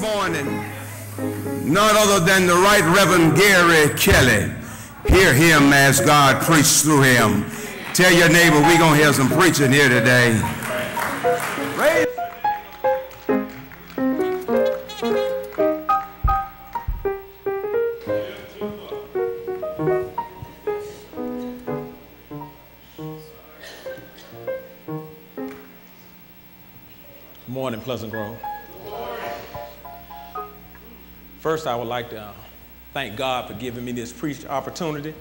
morning, none other than the Right Reverend Gary Kelly. Hear him as God preached through him. Tell your neighbor we're going to hear some preaching here today. Morning, Pleasant Grove. First, I would like to uh, thank God for giving me this preach opportunity.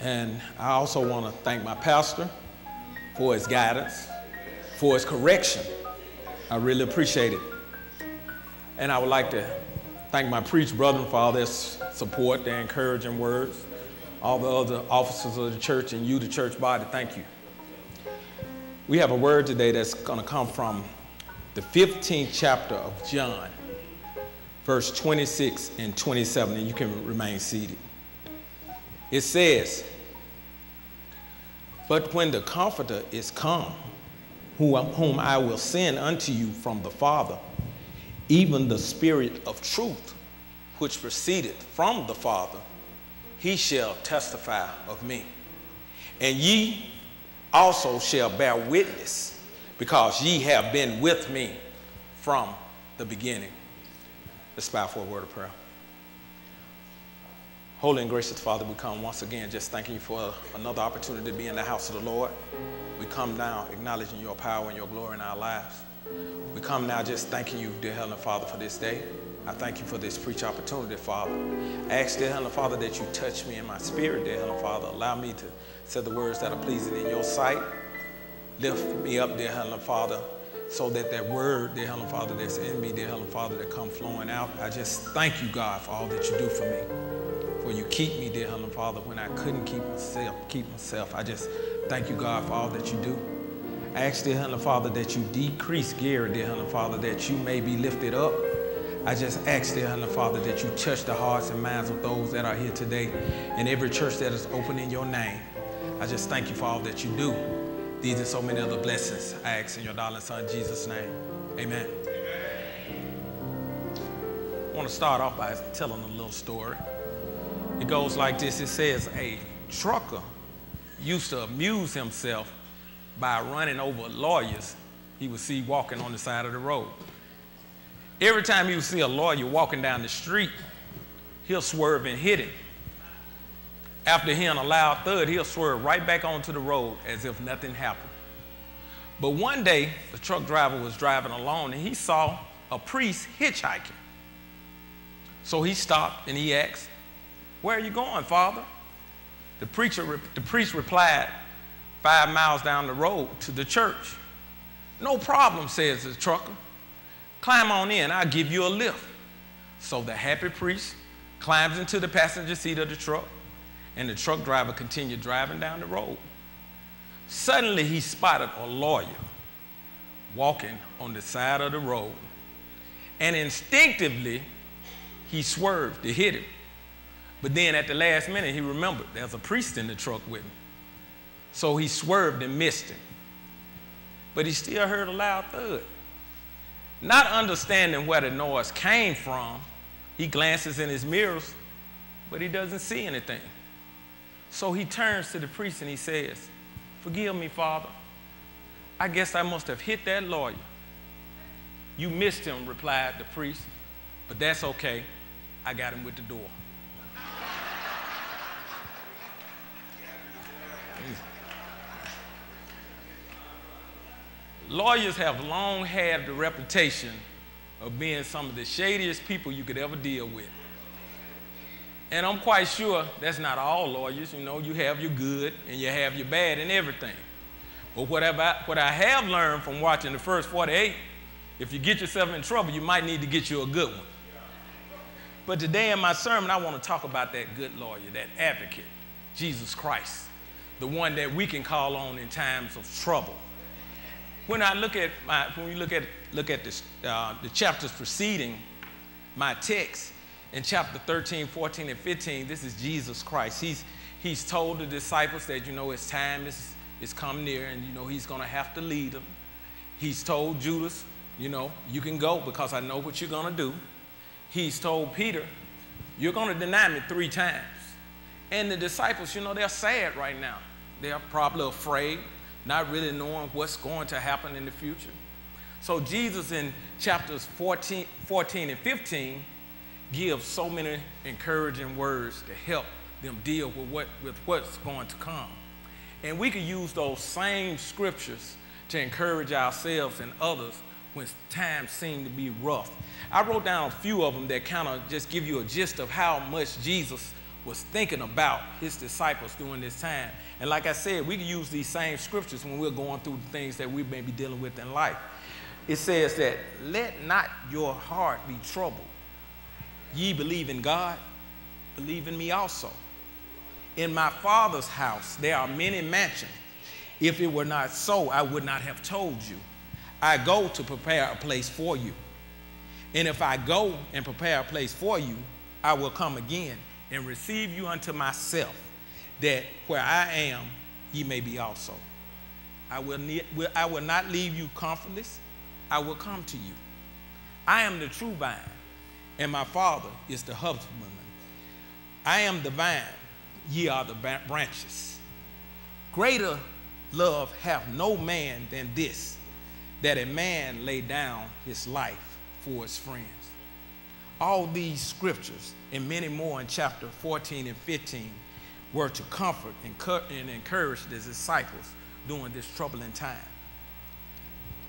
And I also want to thank my pastor for his guidance, for his correction. I really appreciate it. And I would like to thank my preach brethren for all their support, their encouraging words, all the other officers of the church, and you, the church body, thank you. We have a word today that's going to come from the 15th chapter of John, verse 26 and 27, and you can remain seated. It says, But when the Comforter is come, whom I will send unto you from the Father, even the Spirit of truth, which proceedeth from the Father, he shall testify of me. And ye also shall bear witness, because ye have been with me from the beginning. Let's bow for a word of prayer. Holy and gracious Father, we come once again just thanking you for another opportunity to be in the house of the Lord. We come now acknowledging your power and your glory in our lives. We come now just thanking you, dear Heavenly Father, for this day. I thank you for this preach opportunity, Father. I ask, dear Heavenly Father, that you touch me in my spirit, dear Heavenly Father. Allow me to say the words that are pleasing in your sight. Lift me up, dear Heavenly Father, so that that word, dear Heavenly Father, that's in me, dear Heavenly Father, that come flowing out. I just thank you, God, for all that you do for me. For you keep me, dear Heavenly Father, when I couldn't keep myself, keep myself. I just thank you, God, for all that you do. I ask, dear Heavenly Father, that you decrease Gary, dear Heavenly Father, that you may be lifted up. I just ask, dear Heavenly Father, that you touch the hearts and minds of those that are here today and every church that is open in your name. I just thank you for all that you do. These and so many other blessings I ask in your darling son Jesus' name. Amen. I want to start off by telling a little story. It goes like this it says, A trucker used to amuse himself by running over lawyers he would see walking on the side of the road. Every time he would see a lawyer walking down the street, he'll swerve and hit him. After hearing a loud thud, he'll swerve right back onto the road as if nothing happened. But one day, the truck driver was driving alone and he saw a priest hitchhiking. So he stopped and he asked, Where are you going, Father? The, preacher, the priest replied, Five miles down the road to the church. No problem, says the trucker. Climb on in, I'll give you a lift. So the happy priest climbs into the passenger seat of the truck, and the truck driver continued driving down the road. Suddenly, he spotted a lawyer walking on the side of the road, and instinctively, he swerved to hit him. But then at the last minute, he remembered there's a priest in the truck with him. So he swerved and missed him. But he still heard a loud thud. Not understanding where the noise came from, he glances in his mirrors, but he doesn't see anything. So he turns to the priest and he says, Forgive me, Father. I guess I must have hit that lawyer. You missed him, replied the priest, but that's okay. I got him with the door. Lawyers have long had the reputation of being some of the shadiest people you could ever deal with. And I'm quite sure that's not all lawyers. You know, you have your good and you have your bad and everything. But what, I, what I have learned from watching the first 48, if you get yourself in trouble, you might need to get you a good one. But today in my sermon, I want to talk about that good lawyer, that advocate, Jesus Christ, the one that we can call on in times of trouble. When I look at my, when we look at look at this, uh, the chapters preceding my text, in chapter 13, 14, and 15, this is Jesus Christ. He's he's told the disciples that you know his time is is come near, and you know he's going to have to lead them. He's told Judas you know, you can go because I know what you're going to do. He's told Peter, You're going to deny me three times. And the disciples, you know, they're sad right now. They're probably afraid, not really knowing what's going to happen in the future. So Jesus in chapters 14, 14 and 15 gives so many encouraging words to help them deal with, what, with what's going to come. And we can use those same scriptures to encourage ourselves and others when times seem to be rough. I wrote down a few of them that kind of just give you a gist of how much Jesus was thinking about his disciples during this time. And like I said, we can use these same scriptures when we're going through the things that we may be dealing with in life. It says that, let not your heart be troubled. Ye believe in God, believe in me also. In my Father's house there are many mansions. If it were not so, I would not have told you. I go to prepare a place for you. And if I go and prepare a place for you, I will come again and receive you unto myself, that where I am, ye may be also. I will, I will not leave you comfortless, I will come to you. I am the true vine, and my Father is the husbandman. I am the vine, ye are the branches. Greater love hath no man than this, that a man lay down his life for his friends. All these scriptures and many more in chapter 14 and 15 were to comfort and encourage the disciples during this troubling time.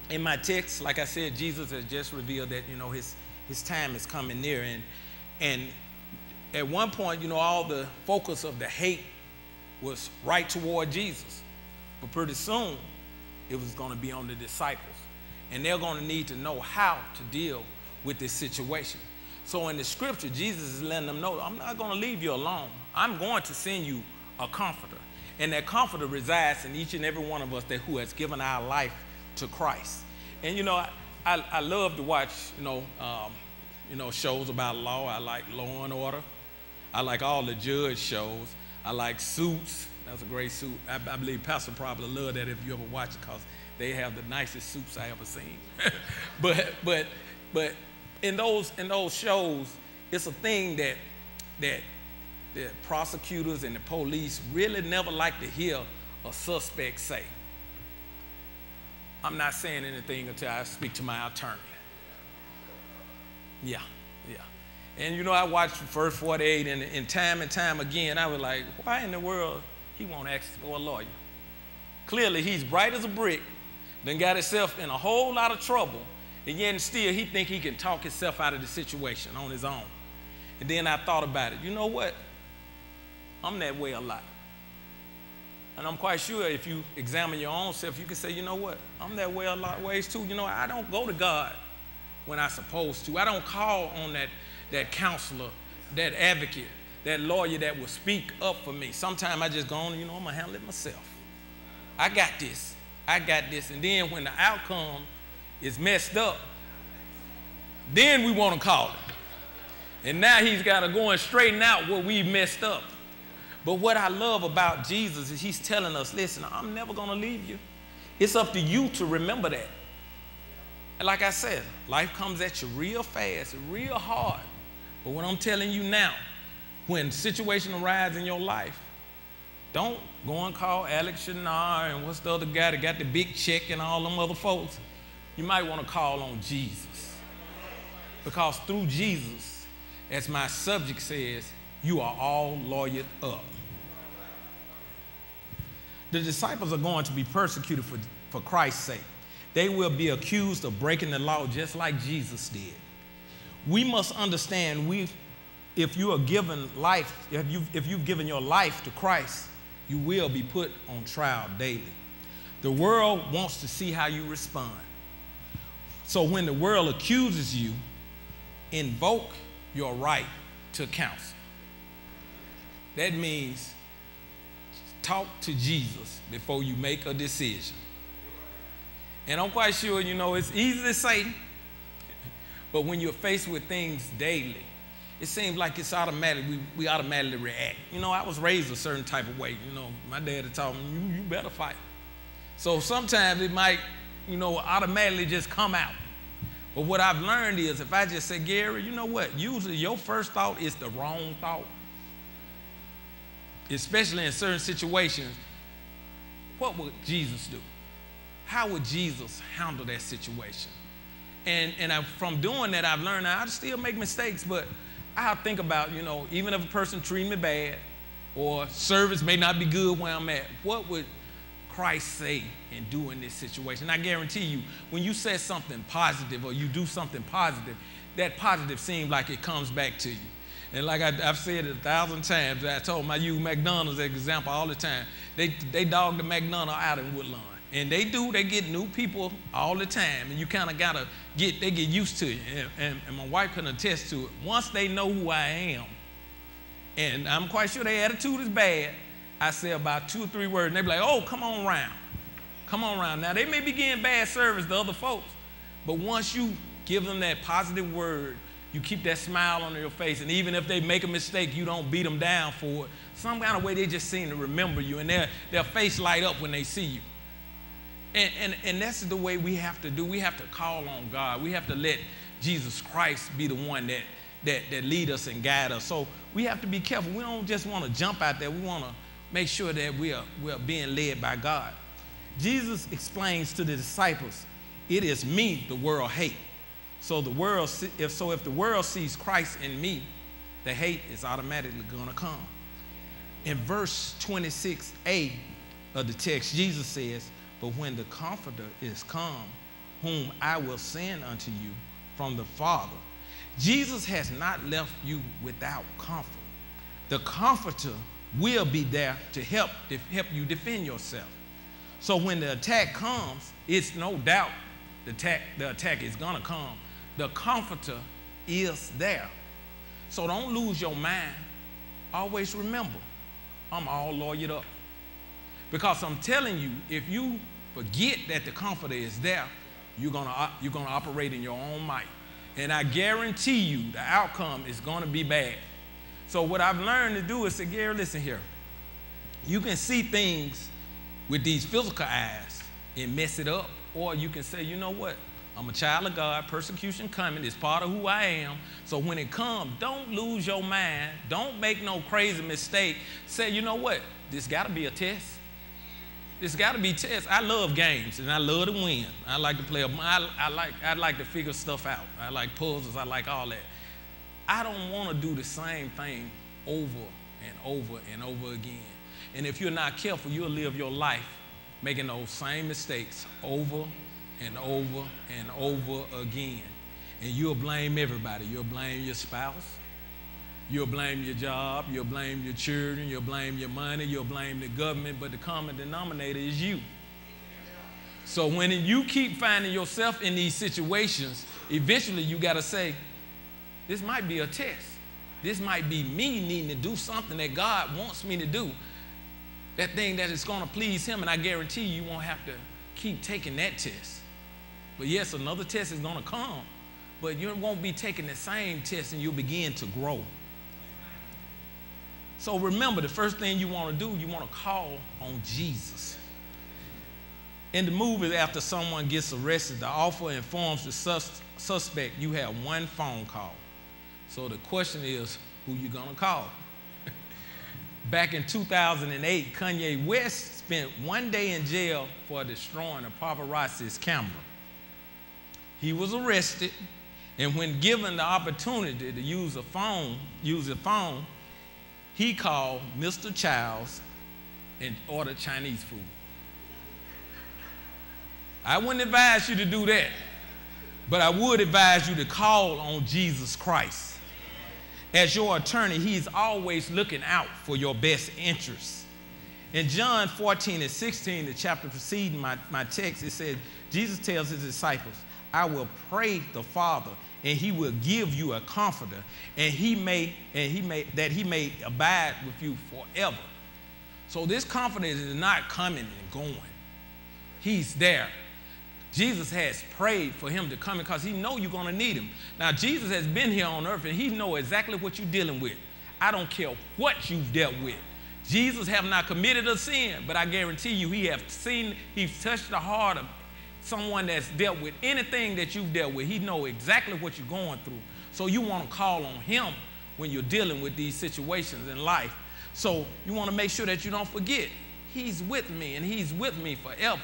In my text, like I said, Jesus has just revealed that, you know, his, his time is coming near. And, and at one point, you know, all the focus of the hate was right toward Jesus. But pretty soon, it was going to be on the disciples. And they're going to need to know how to deal with this situation. So in the scripture, Jesus is letting them know, I'm not going to leave you alone. I'm going to send you a comforter. And that comforter resides in each and every one of us that who has given our life to Christ. And you know, I, I, love to watch, you know, um, you know, shows about law. I like Law and Order. I like all the judge shows. I like Suits. That's a great suit. I, I believe Pastor probably love that if you ever watch it because they have the nicest suits I ever seen. but but but in those in those shows, it's a thing that that the prosecutors and the police really never like to hear a suspect say. I'm not saying anything until I speak to my attorney. Yeah, yeah. And you know, I watched First 48, and, and time and time again, I was like, why in the world he won't ask for a lawyer? Clearly, he's bright as a brick, then got himself in a whole lot of trouble, and yet and still he think he can talk himself out of the situation on his own. And then I thought about it. You know what? I'm that way a lot. And I'm quite sure if you examine your own self, you can say, you know what? I'm that way a lot of ways too. You know, I don't go to God when I'm supposed to. I don't call on that, that counselor, that advocate, that lawyer that will speak up for me. Sometimes I just go on, you know, I'm going to handle it myself. I got this. I got this. And then when the outcome is messed up, then we want to call him. And now he's got to go and straighten out what we've messed up. But what I love about Jesus is he's telling us, listen, I'm never going to leave you. It's up to you to remember that. And like I said, life comes at you real fast, real hard. But what I'm telling you now, when situation arises in your life, don't go and call Alex Shunnarah and what's the other guy that got the big check and all them other folks. You might want to call on Jesus. Because through Jesus, as my subject says, you are all lawyered up. The disciples are going to be persecuted for, for Christ's sake. They will be accused of breaking the law just like Jesus did. We must understand we, if you are given life, if, you've, if you've given your life to Christ, you will be put on trial daily. The world wants to see how you respond. So when the world accuses you, invoke your right to counsel. That means talk to Jesus before you make a decision. And I'm quite sure, you know, it's easy to say, but when you're faced with things daily, it seems like it's automatic. We, we automatically react. You know, I was raised a certain type of way. You know, my dad had taught me, you, you better fight. So sometimes it might, you know, automatically just come out. But what I've learned is if I just say, Gary, you know what? Usually your first thought is the wrong thought. Especially in certain situations. What would Jesus do? How would Jesus handle that situation? And, and I, from doing that, I've learned I still make mistakes, but I think about, you know, even if a person treat me bad or service may not be good where I'm at, what would Christ say and do in this situation? I guarantee you, when you say something positive or you do something positive, that positive seems like it comes back to you. And like I, have said it a thousand times, I told my use McDonald's example all the time. They, they dog the McDonald's out in Woodlawn. And they do, they get new people all the time. And you kind of got to get, they get used to it. And, and, and, my wife can attest to it. Once they know who I am, and I'm quite sure their attitude is bad, I say about two or three words, and they be like, oh, come on around. Come on around. Now, they may be getting bad service to other folks, but once you give them that positive word, you keep that smile on your face, and even if they make a mistake, you don't beat them down for it. Some kind of way they just seem to remember you, and their, their face light up when they see you. And, and, and that's the way we have to do. We have to call on God. We have to let Jesus Christ be the one that, that, that lead us and guide us. So we have to be careful. We don't just want to jump out there. We want to make sure that we are, we are being led by God. Jesus explains to the disciples, it is me the world hate. So the world, if so, if the world sees Christ in me, the hate is automatically going to come. In verse 26a of the text, Jesus says, but when the Comforter is come, whom I will send unto you from the Father, Jesus has not left you without comfort. The Comforter will be there to help, to help you defend yourself. So when the attack comes, it's no doubt the attack, the attack is going to come. The Comforter is there. So don't lose your mind. Always remember, I'm all lawyered up. Because I'm telling you, if you forget that the comforter is there, you're gonna, uh, you're gonna operate in your own might. And I guarantee you the outcome is gonna be bad. So what I've learned to do is say, Gary, listen here. You can see things with these physical eyes and mess it up, or you can say, you know what? I'm a child of God. Persecution coming is part of who I am. So when it comes, don't lose your mind. Don't make no crazy mistake. Say, you know what? This got to be a test. It's got to be tests. I love games and I love to win. I like to play. A, I, I like. I like to figure stuff out. I like puzzles. I like all that. I don't want to do the same thing over and over and over again. And if you're not careful, you'll live your life making those same mistakes over and over and over again. And you'll blame everybody. You'll blame your spouse. You'll blame your job, you'll blame your children, you'll blame your money, you'll blame the government, but the common denominator is you. So when you keep finding yourself in these situations, eventually you got to say, this might be a test. This might be me needing to do something that God wants me to do. That thing that is going to please Him, and I guarantee you, you won't have to keep taking that test. But yes, another test is going to come, but you won't be taking the same test and you'll begin to grow. So remember, the first thing you want to do, you want to call on Jesus. In the movie, after someone gets arrested, the officer informs the sus suspect you have one phone call. So the question is, who you gonna call? Back in 2008, Kanye West spent one day in jail for destroying a paparazzi's camera. He was arrested, and when given the opportunity to use a phone, use a phone, he called Mr. Childs and ordered Chinese food. I wouldn't advise you to do that, but I would advise you to call on Jesus Christ. As your attorney, he's always looking out for your best interests. In John 14 and 16, the chapter preceding my, my text, it said, Jesus tells his disciples, I will pray the Father, and he will give you a comforter, and he may, and he may, that he may abide with you forever. So this confidence is not coming and going. He's there. Jesus has prayed for him to come because he know you're going to need him. Now, Jesus has been here on earth and he know exactly what you're dealing with. I don't care what you've dealt with. Jesus have not committed a sin, but I guarantee you he have seen, he's touched the heart of someone that's dealt with anything that you've dealt with. He know exactly what you're going through. So you want to call on him when you're dealing with these situations in life. So you want to make sure that you don't forget. He's with me and he's with me forever.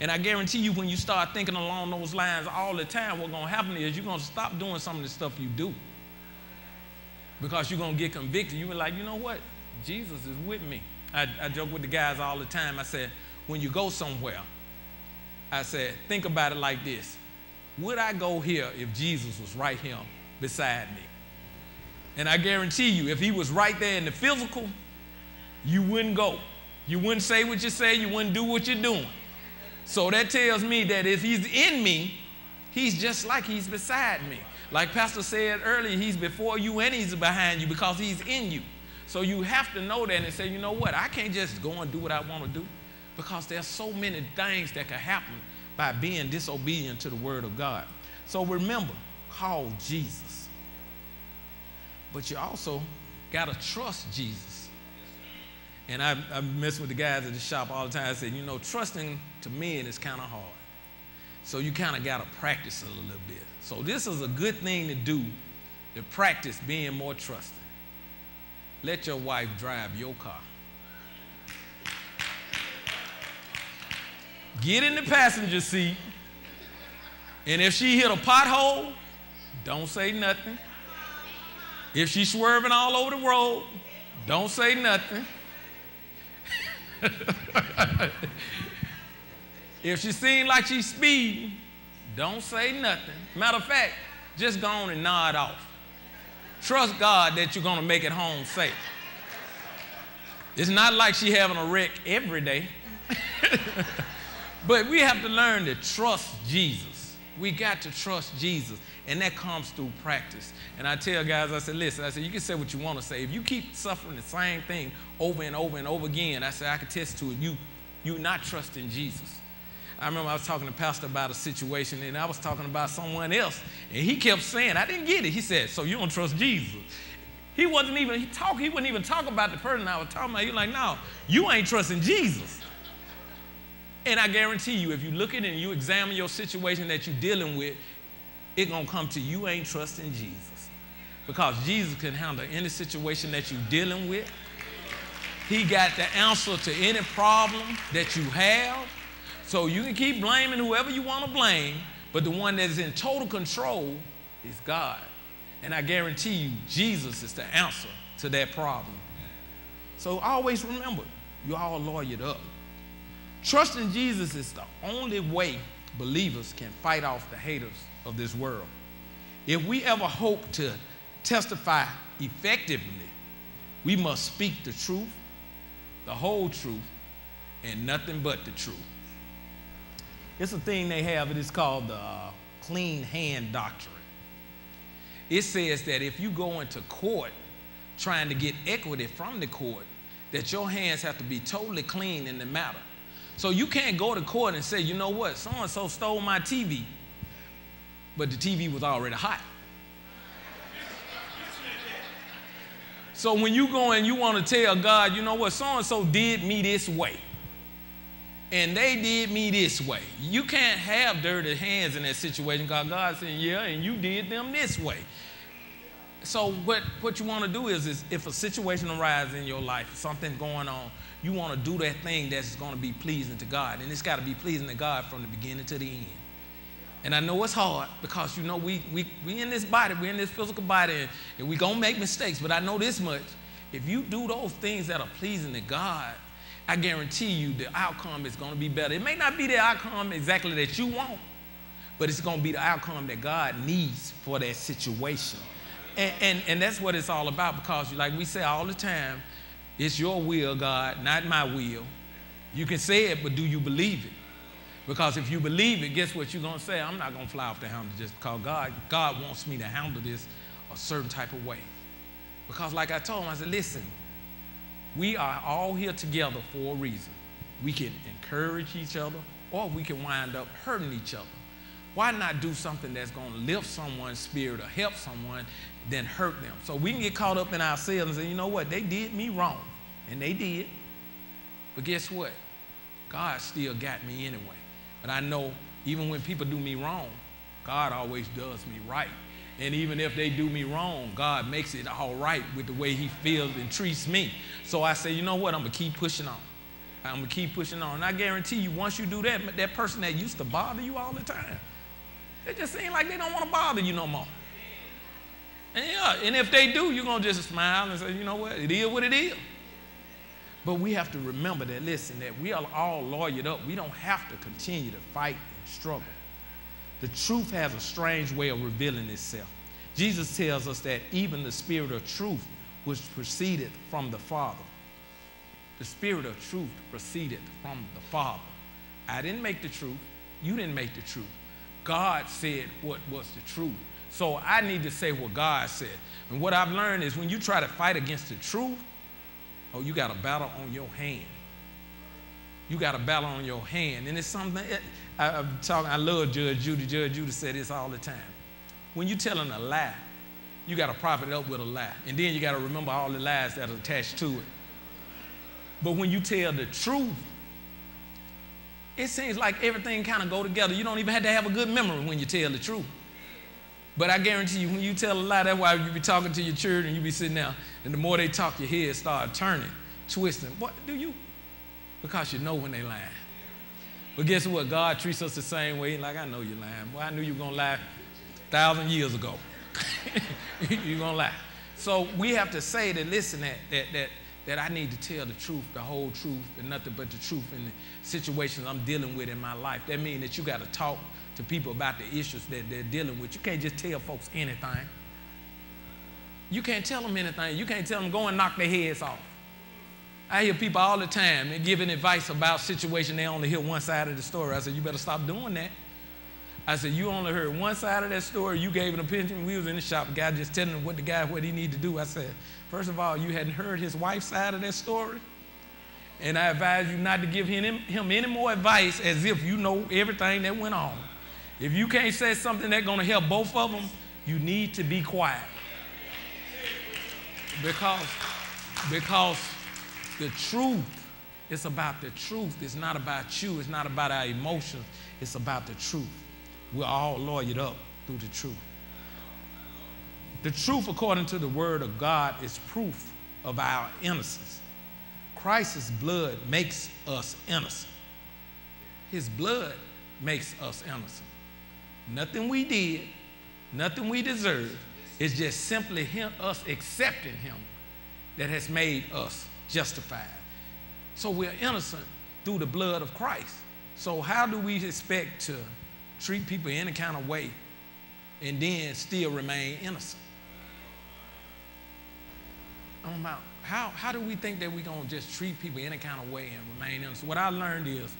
And I guarantee you, when you start thinking along those lines all the time, what's going to happen is you're going to stop doing some of the stuff you do. Because you're going to get convicted. You're like, you know what? Jesus is with me. I, I joke with the guys all the time. I said, when you go somewhere, I said, think about it like this. Would I go here if Jesus was right here beside me? And I guarantee you, if he was right there in the physical, you wouldn't go. You wouldn't say what you say, you wouldn't do what you're doing. So that tells me that if he's in me, he's just like he's beside me. Like Pastor said earlier, he's before you and he's behind you because he's in you. So you have to know that and say, you know what, I can't just go and do what I want to do because there's so many things that can happen by being disobedient to the word of God. So remember, call Jesus. But you also got to trust Jesus. And I, I mess with the guys at the shop all the time. I said, you know, trusting to men is kind of hard. So you kind of got to practice it a little bit. So this is a good thing to do to practice being more trusting. Let your wife drive your car. Get in the passenger seat, and if she hit a pothole, don't say nothing. If she's swerving all over the road, don't say nothing. if she seems like she's speeding, don't say nothing. Matter of fact, just go on and nod off. Trust God that you're going to make it home safe. It's not like she having a wreck every day. but we have to learn to trust Jesus. We got to trust Jesus. And that comes through practice. And I tell guys, I said, listen, I said, you can say what you want to say. If you keep suffering the same thing over and over and over again, I said, I can test to it. You, you not trusting Jesus. I remember I was talking to Pastor about a situation, and I was talking about someone else, and he kept saying, I didn't get it. He said, So you don't trust Jesus? He wasn't even, he talk, he wouldn't even talk about the person I was talking about. He was like, No, you ain't trusting Jesus. And I guarantee you, if you look at it and you examine your situation that you're dealing with, it's gonna come to you ain't trusting Jesus. Because Jesus can handle any situation that you're dealing with. He got the answer to any problem that you have. So you can keep blaming whoever you want to blame, but the one that is in total control is God. And I guarantee you, Jesus is the answer to that problem. So always remember, you're all lawyered up. Trusting Jesus is the only way believers can fight off the haters of this world. If we ever hope to testify effectively, we must speak the truth, the whole truth, and nothing but the truth. It's a thing they have, it is called the uh, clean hand doctrine. It says that if you go into court trying to get equity from the court, that your hands have to be totally clean in the matter. So you can't go to court and say, you know what, so and so stole my TV, but the TV was already hot. So when you go and you want to tell God, you know what, so and so did me this way, and they did me this way. You can't have dirty hands in that situation because God said, yeah, and you did them this way. So what, what you want to do is, is if a situation arises in your life, something going on, you want to do that thing that's going to be pleasing to God. And it's got to be pleasing to God from the beginning to the end. And I know it's hard because, you know, we, we, we in this body, we're in this physical body, and, and we're going to make mistakes. But I know this much. If you do those things that are pleasing to God, I guarantee you the outcome is going to be better. It may not be the outcome exactly that you want, but it's going to be the outcome that God needs for that situation. And, and, and that's what it's all about because, like we say all the time, it's your will, God, not my will. You can say it, but do you believe it? Because if you believe it, guess what you're going to say? I'm not going to fly off the handle just because God, God wants me to handle this a certain type of way. Because, like I told him, I said, listen, we are all here together for a reason. We can encourage each other or we can wind up hurting each other. Why not do something that's going to lift someone's spirit or help someone than hurt them? So we can get caught up in ourselves and say, you know what, they did me wrong. And they did. But guess what? God still got me anyway. But I know Even when people do me wrong, God always does me right. And even if they do me wrong, God makes it all right with the way He feels and treats me. So I say, you know what? I'm going to keep pushing on. I'm going to keep pushing on. And I guarantee you, once you do that, that person that used to bother you all the time, it just seems like they don't want to bother you no more. And yeah, and if they do, you're going to just smile and say, you know what? It is what it is. But we have to remember that, listen, that we are all lawyered up. We don't have to continue to fight and struggle. The truth has a strange way of revealing itself. Jesus tells us that even the spirit of truth which proceeded from the Father. The spirit of truth proceeded from the Father. I didn't make the truth. You didn't make the truth. God said what was the truth. So I need to say what God said. And what I've learned is when you try to fight against the truth, oh, you got a battle on your hand. You got a battle on your hand. And it's something, I, am talking, I love Judge Judy. Judge Judy said this all the time. When you're telling a lie, you got to prop it up with a lie. And then you got to remember all the lies that are attached to it. But when you tell the truth, it seems like everything kind of go together. You don't even have to have a good memory when you tell the truth. But I guarantee you, when you tell a lie, that's why you be talking to your children, you be sitting there, and the more they talk, your head start turning, twisting. What do you? Because you know when they lying. But guess what? God treats us the same way. Like, I know you're lying. Boy, I knew you were going to lie a thousand years ago. you're going to lie. So we have to say that, listen, that, that, that, that I need to tell the truth, the whole truth, and nothing but the truth in the situations I'm dealing with in my life. That means that you got to talk to people about the issues that they're dealing with. You can't just tell folks anything. You can't tell them anything. You can't tell them go and knock their heads off. I hear people all the time giving advice about situation they only hear one side of the story. I said, you better stop doing that. I said, you only heard one side of that story. You gave an opinion. We was in the shop. The guy just telling him what the guy what he need to do. I said, first of all, you hadn't heard his wife's side of that story. And I advise you not to give him, him any more advice as if you know everything that went on. If you can't say something that's going to help both of them, you need to be quiet. Because, because the truth is about the truth. It's not about you. It's not about our emotions. It's about the truth. We're all lawyered up through the truth. The truth, according to the word of God, is proof of our innocence. Christ's blood makes us innocent. His blood makes us innocent. Nothing we did, nothing we deserve. It's just simply him, us accepting him that has made us justified. So we're innocent through the blood of Christ. So how do we expect to treat people any kind of way and then still remain innocent? I'm About how, how do we think that we're going to just treat people any kind of way and remain innocent? What I learned is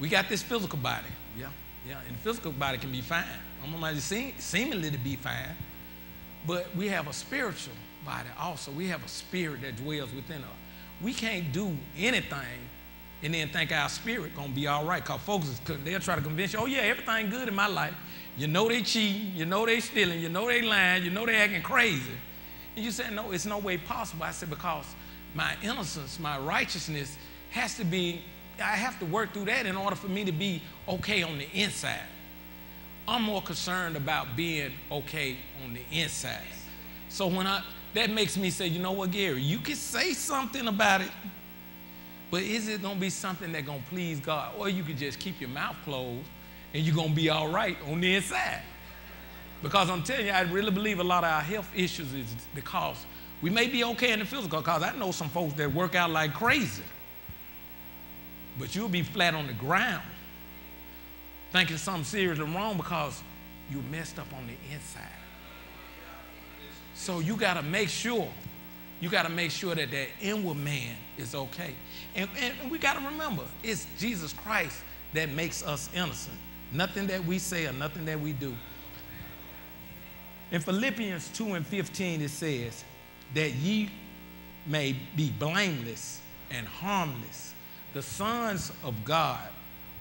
we got this physical body, yeah, yeah, and the physical body can be fine. I'm seem, seemingly to be fine, but we have a spiritual body also. We have a spirit that dwells within us. We can't do anything and then think our spirit gonna be all right. Cause folks, is, they'll try to convince you, oh yeah, everything good in my life. You know they cheating, you know they stealing, you know they lying, you know they acting crazy. And you say, no, it's no way possible. I said, because my innocence, my righteousness has to be, I have to work through that in order for me to be okay on the inside. I'm more concerned about being okay on the inside. So when I, that makes me say, you know what, Gary, you can say something about it, but is it going to be something that's going to please God? Or you could just keep your mouth closed and you're going to be all right on the inside. Because I'm telling you, I really believe a lot of our health issues is because we may be okay in the physical, because I know some folks that work out like crazy, but you'll be flat on the ground thinking something seriously wrong because you messed up on the inside. So you got to make sure, you got to make sure that that inward man is okay. And, and we got to remember, it's Jesus Christ that makes us innocent. Nothing that we say or nothing that we do. In Philippians 2 and 15, it says, that ye may be blameless and harmless, the sons of God,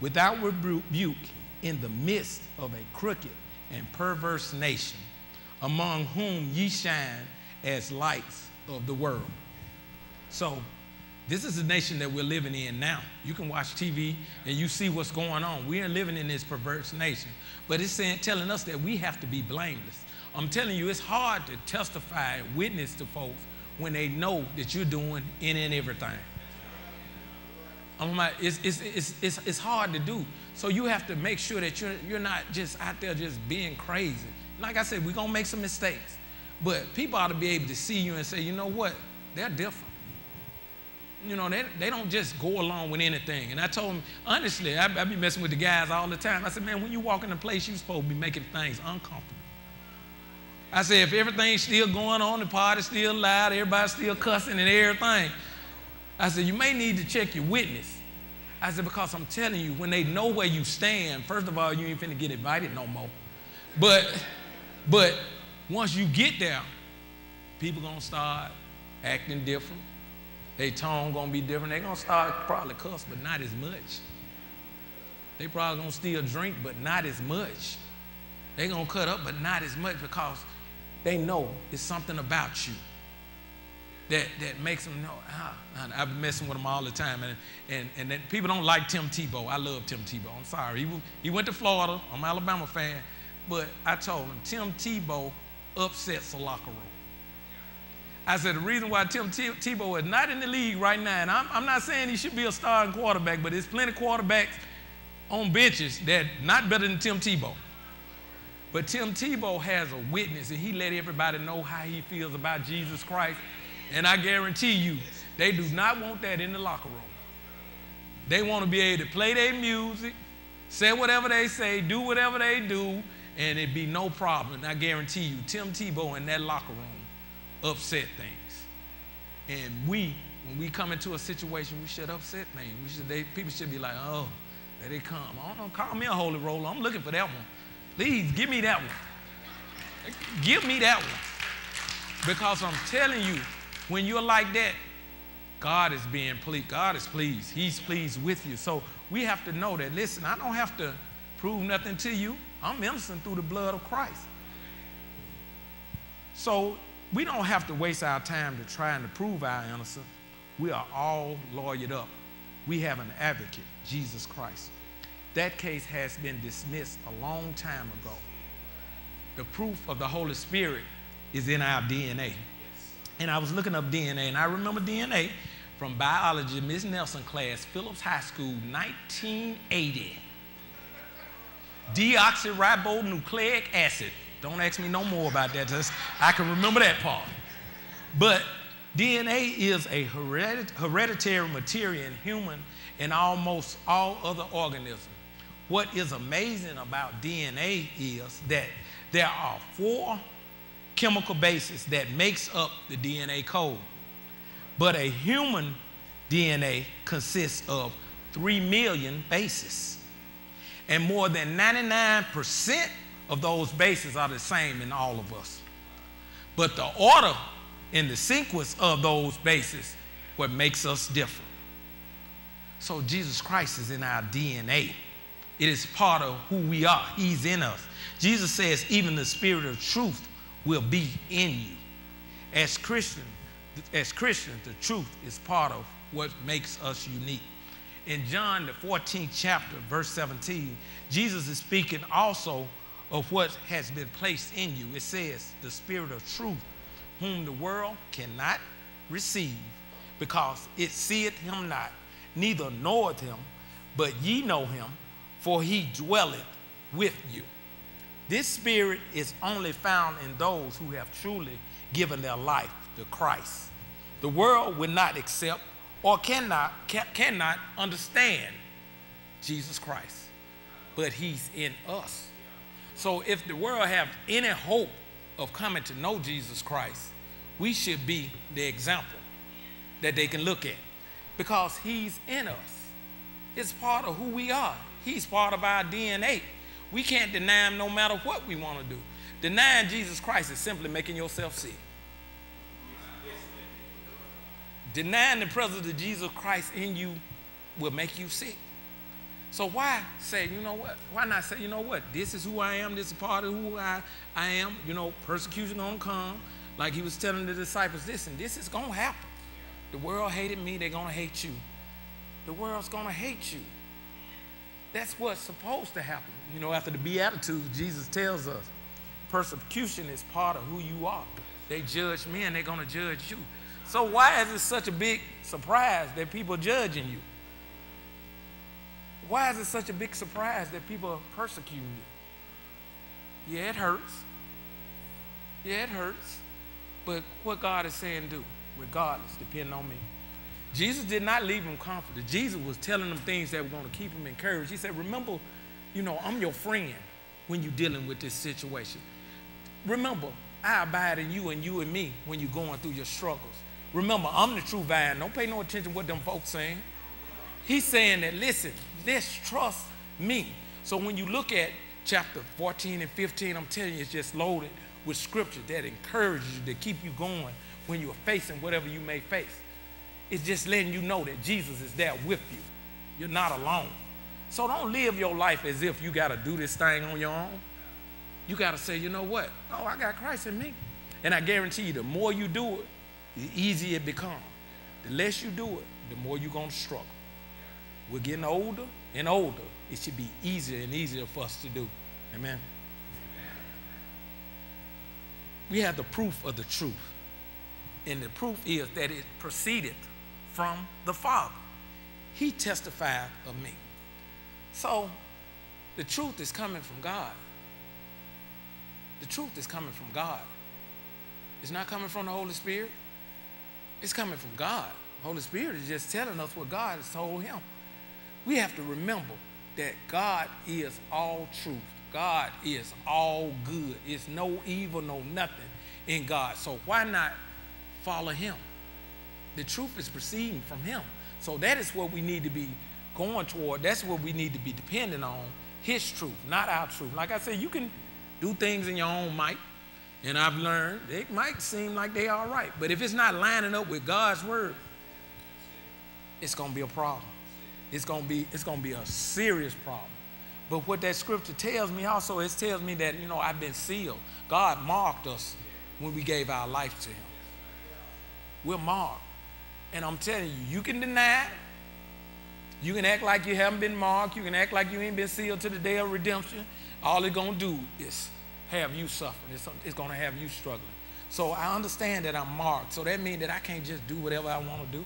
without rebuke, in the midst of a crooked and perverse nation among whom ye shine as lights of the world. So, This is the nation that we're living in now. You can watch TV and you see what's going on. We are living in this perverse nation. But it's saying, telling us that we have to be blameless. I'm telling you, it's hard to testify, witness to folks when they know that you're doing any and everything. I'm like, it's, it's, it's, it's, it's hard to do. So you have to make sure that you're, you're not just out there just being crazy. Like I said, we're going to make some mistakes. But people ought to be able to see you and say, you know what? They're different. You know, they, they don't just go along with anything. And I told them, honestly, I, I be messing with the guys all the time. I said, man, when you walk in a place, you're supposed to be making things uncomfortable. I said, if everything's still going on, the party's still loud, everybody's still cussing and everything, I said, you may need to check your witness. I said, because I'm telling you, when they know where you stand, first of all, you ain't finna get invited no more. But, but once you get there, people gonna start acting different. Their tone gonna be different. They gonna start probably cuss, but not as much. They probably gonna still drink, but not as much. They gonna cut up, but not as much because they know it's something about you that, that makes them know. Ah, I've been messing with them all the time. And, and, and people don't like Tim Tebow. I love Tim Tebow. I'm sorry. He, he went to Florida. I'm an Alabama fan. But I told him, Tim Tebow upsets the locker room. I said, the reason why Tim Tebow is not in the league right now, and I'm, I'm not saying he should be a starting quarterback, but there's plenty of quarterbacks on benches that not better than Tim Tebow. But Tim Tebow has a witness, and he let everybody know how he feels about Jesus Christ. And I guarantee you, they do not want that in the locker room. They want to be able to play their music, say whatever they say, do whatever they do, and it'd be no problem. I guarantee you, Tim Tebow in that locker room upset things. And we, when we come into a situation, we should upset things. We should, they, people should be like, oh, there they come. Oh, I don't know, call me a holy roller. I'm looking for that one. Please give me that one. Give me that one. Because I'm telling you, when you're like that, God is being pleased. God is pleased. He's pleased with you. So we have to know that, listen, I don't have to prove nothing to you. I'm innocent through the blood of Christ. So we don't have to waste our time to trying to prove our innocence. We are all lawyered up. We have an advocate, Jesus Christ. That case has been dismissed a long time ago. The proof of the Holy Spirit is in our DNA. And I was looking up DNA, and I remember DNA from biology, Miss Nelson class, Phillips High School, 1980. Deoxyribonucleic acid. Don't ask me no more about that. Just, I can remember that part. But DNA is a hereditary material in human and almost all other organisms. What is amazing about DNA is that there are four chemical bases that makes up the DNA code. But a human DNA consists of 3 million bases. And more than 99% of those bases are the same in all of us. But the order and the sequence of those bases what makes us different. So Jesus Christ is in our DNA. It is part of who we are. He's in us. Jesus says, even the spirit of truth will be in you. As Christians, as Christians, the truth is part of what makes us unique. In John, the 14th chapter, verse 17, Jesus is speaking also of what has been placed in you. It says, the Spirit of truth, whom the world cannot receive, because it seeth him not, neither knoweth him, but ye know him, for he dwelleth with you. This spirit is only found in those who have truly given their life to Christ. The world will not accept or cannot, can, cannot understand Jesus Christ, but he's in us. So if the world have any hope of coming to know Jesus Christ, we should be the example that they can look at because he's in us. It's part of who we are. He's part of our DNA. We can't deny him no matter what we want to do. Denying Jesus Christ is simply making yourself sick. Denying the presence of Jesus Christ in you will make you sick. So why say, you know what? Why not say, you know what? This is who I am. This is part of who I, I am. You know, persecution gonna come. Like he was telling the disciples, listen, this is gonna happen. The world hated me, they're going to hate you. The world's going to hate you. That's what's supposed to happen. You know, after the Beatitudes, Jesus tells us persecution is part of who you are. They judge me and they're going to judge you. So why is it such a big surprise that people are judging you? Why is it such a big surprise that people are persecuting you? Yeah, it hurts. Yeah, it hurts. But what God is saying do, regardless, depending on me. Jesus did not leave them comforted. Jesus was telling them things that were going to keep them encouraged. He said, Remember, you know, I'm your friend when you're dealing with this situation. Remember, I abide in you and you in me when you're going through your struggles. Remember, I'm the true vine. Don't pay no attention to what them folks saying. He's saying that, listen, let's trust me. So when you look at chapter 14 and 15, I'm telling you, it's just loaded with scripture that encourages you to keep you going when you're facing whatever you may face. It's just letting you know that Jesus is there with you. You're not alone. So don't live your life as if you got to do this thing on your own. You got to say, you know what? Oh, I got Christ in me. And I guarantee you, the more you do it, the easier it becomes. The less you do it, the more you're going to struggle. We're getting older and older. It should be easier and easier for us to do. Amen. We have the proof of the truth. And the proof is that it proceeded from the Father. He testified of me. So the truth is coming from God. The truth is coming from God. It's not coming from the Holy Spirit. It's coming from God. Holy Spirit is just telling us what God has told him. We have to remember that God is all truth. God is all good. It's no evil, no nothing in God. So why not follow him? The truth is proceeding from him. So that is what we need to be going toward. That's what we need to be dependent on. His truth, not our truth. Like I said, you can do things in your own might. And I've learned it might seem like they are right. But if it's not lining up with God's word, it's gonna be a problem. It's gonna be, it's gonna be a serious problem. But what that scripture tells me also, it tells me that, you know, I've been sealed. God marked us when we gave our life to him. We're marked. And I'm telling you, you can deny it. You can act like you haven't been marked. You can act like you ain't been sealed to the day of redemption. All it's going to do is have you suffering. It's, it's going to have you struggling. So I understand that I'm marked. So that means that I can't just do whatever I want to do.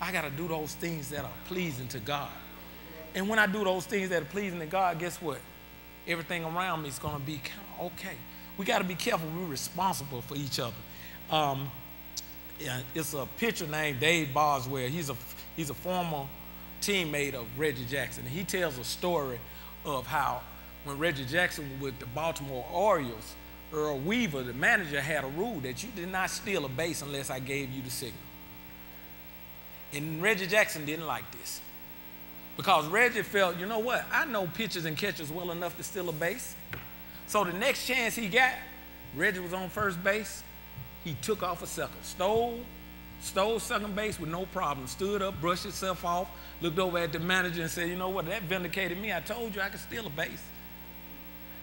I got to do those things that are pleasing to God. And when I do those things that are pleasing to God, guess what? Everything around me is going to be kind of okay. We got to be careful. We're responsible for each other. Um, it's a pitcher named Dave Boswell. He's a, he's a former teammate of Reggie Jackson. he tells a story of how when Reggie Jackson was with the Baltimore Orioles, Earl Weaver, the manager, had a rule that you did not steal a base unless I gave you the signal. And Reggie Jackson didn't like this. Because Reggie felt, you know what, I know pitchers and catchers well enough to steal a base. So the next chance he got, Reggie was on first base, he took off a second, stole, stole second base with no problem, stood up, brushed himself off, looked over at the manager and said, you know what, that vindicated me. I told you I could steal a base.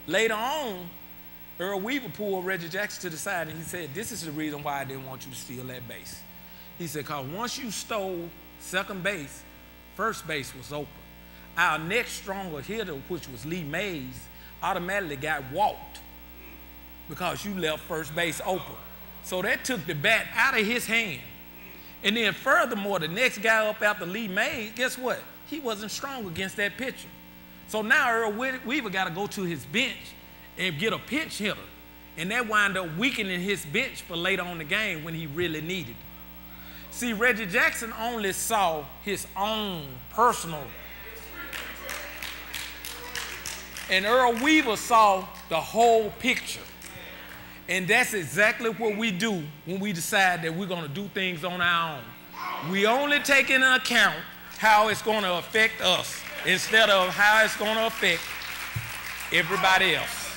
Later on, Earl Weaver pulled Reggie Jackson to the side and he said, this is the reason why I didn't want you to steal that base. He said, because once you stole second base, first base was open. Our next stronger hitter, which was Lee Mays, automatically got walked because you left first base open. So that took the bat out of his hand. And then furthermore, the next guy up after Lee Mays, guess what? He wasn't strong against that pitcher. So now Earl Weaver got to go to his bench and get a pinch hitter. And that wind up weakening his bench for later on the game when he really needed it. See, Reggie Jackson only saw his own personal. And Earl Weaver saw the whole picture. And that's exactly what we do when we decide that we're going to do things on our own. We only take into account how it's going to affect us instead of how it's going to affect everybody else.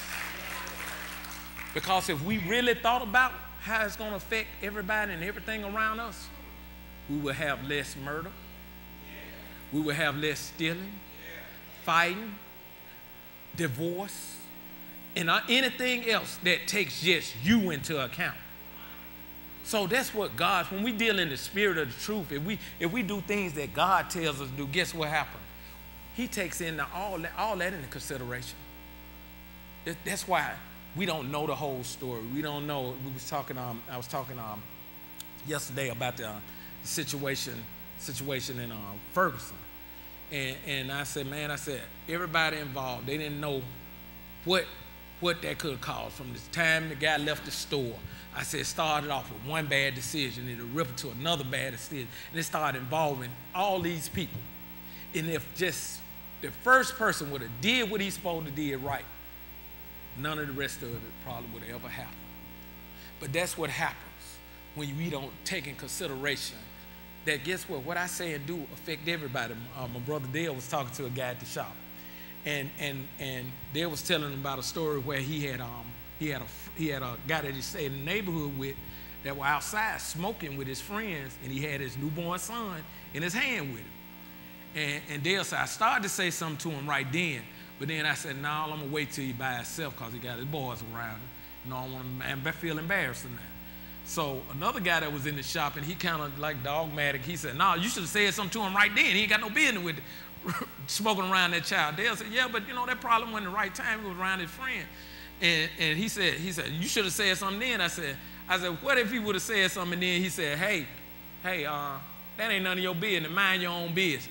Because if we really thought about how it's going to affect everybody and everything around us, we would have less murder, we would have less stealing, fighting, divorce, and uh, anything else that takes just you into account. So that's what God, when we deal in the spirit of the truth, if we if we do things that God tells us to do, guess what happens? He takes in all that all that into consideration. That's why we don't know the whole story. We don't know. We was talking. Um, I was talking um, yesterday about the uh, situation situation in uh, Ferguson, and and I said, man, I said everybody involved. They didn't know what what that could cause from the time the guy left the store. I said, started off with one bad decision, it'll ripple to another bad decision, and it started involving all these people. And if just the first person would have did what he's supposed to did right, none of the rest of it probably would have ever happened. But that's what happens when we don't take in consideration that guess what? What I say and do affect everybody. Uh, my brother Dale was talking to a guy at the shop, and and and Dale was telling him about a story where he had um he had a he had a guy that he stayed in the neighborhood with that were outside smoking with his friends, and he had his newborn son in his hand with him. And, and Dale said, I started to say something to him right then, but then I said, no, nah, I'm gonna wait till he by himself because he got his boys around him. You know, I want to feel embarrassed that. So another guy that was in the shop and he kind of like dogmatic, he said, no, nah, you should have said something to him right then. He ain't got no business with smoking around that child. Dale said, yeah, but you know, that problem wasn't the right time. He was around his friend. And, and he said, he said, you should have said something then. I said, I said, what if he would have said something then? He said, hey, hey, uh, that ain't none of your business. Mind your own business.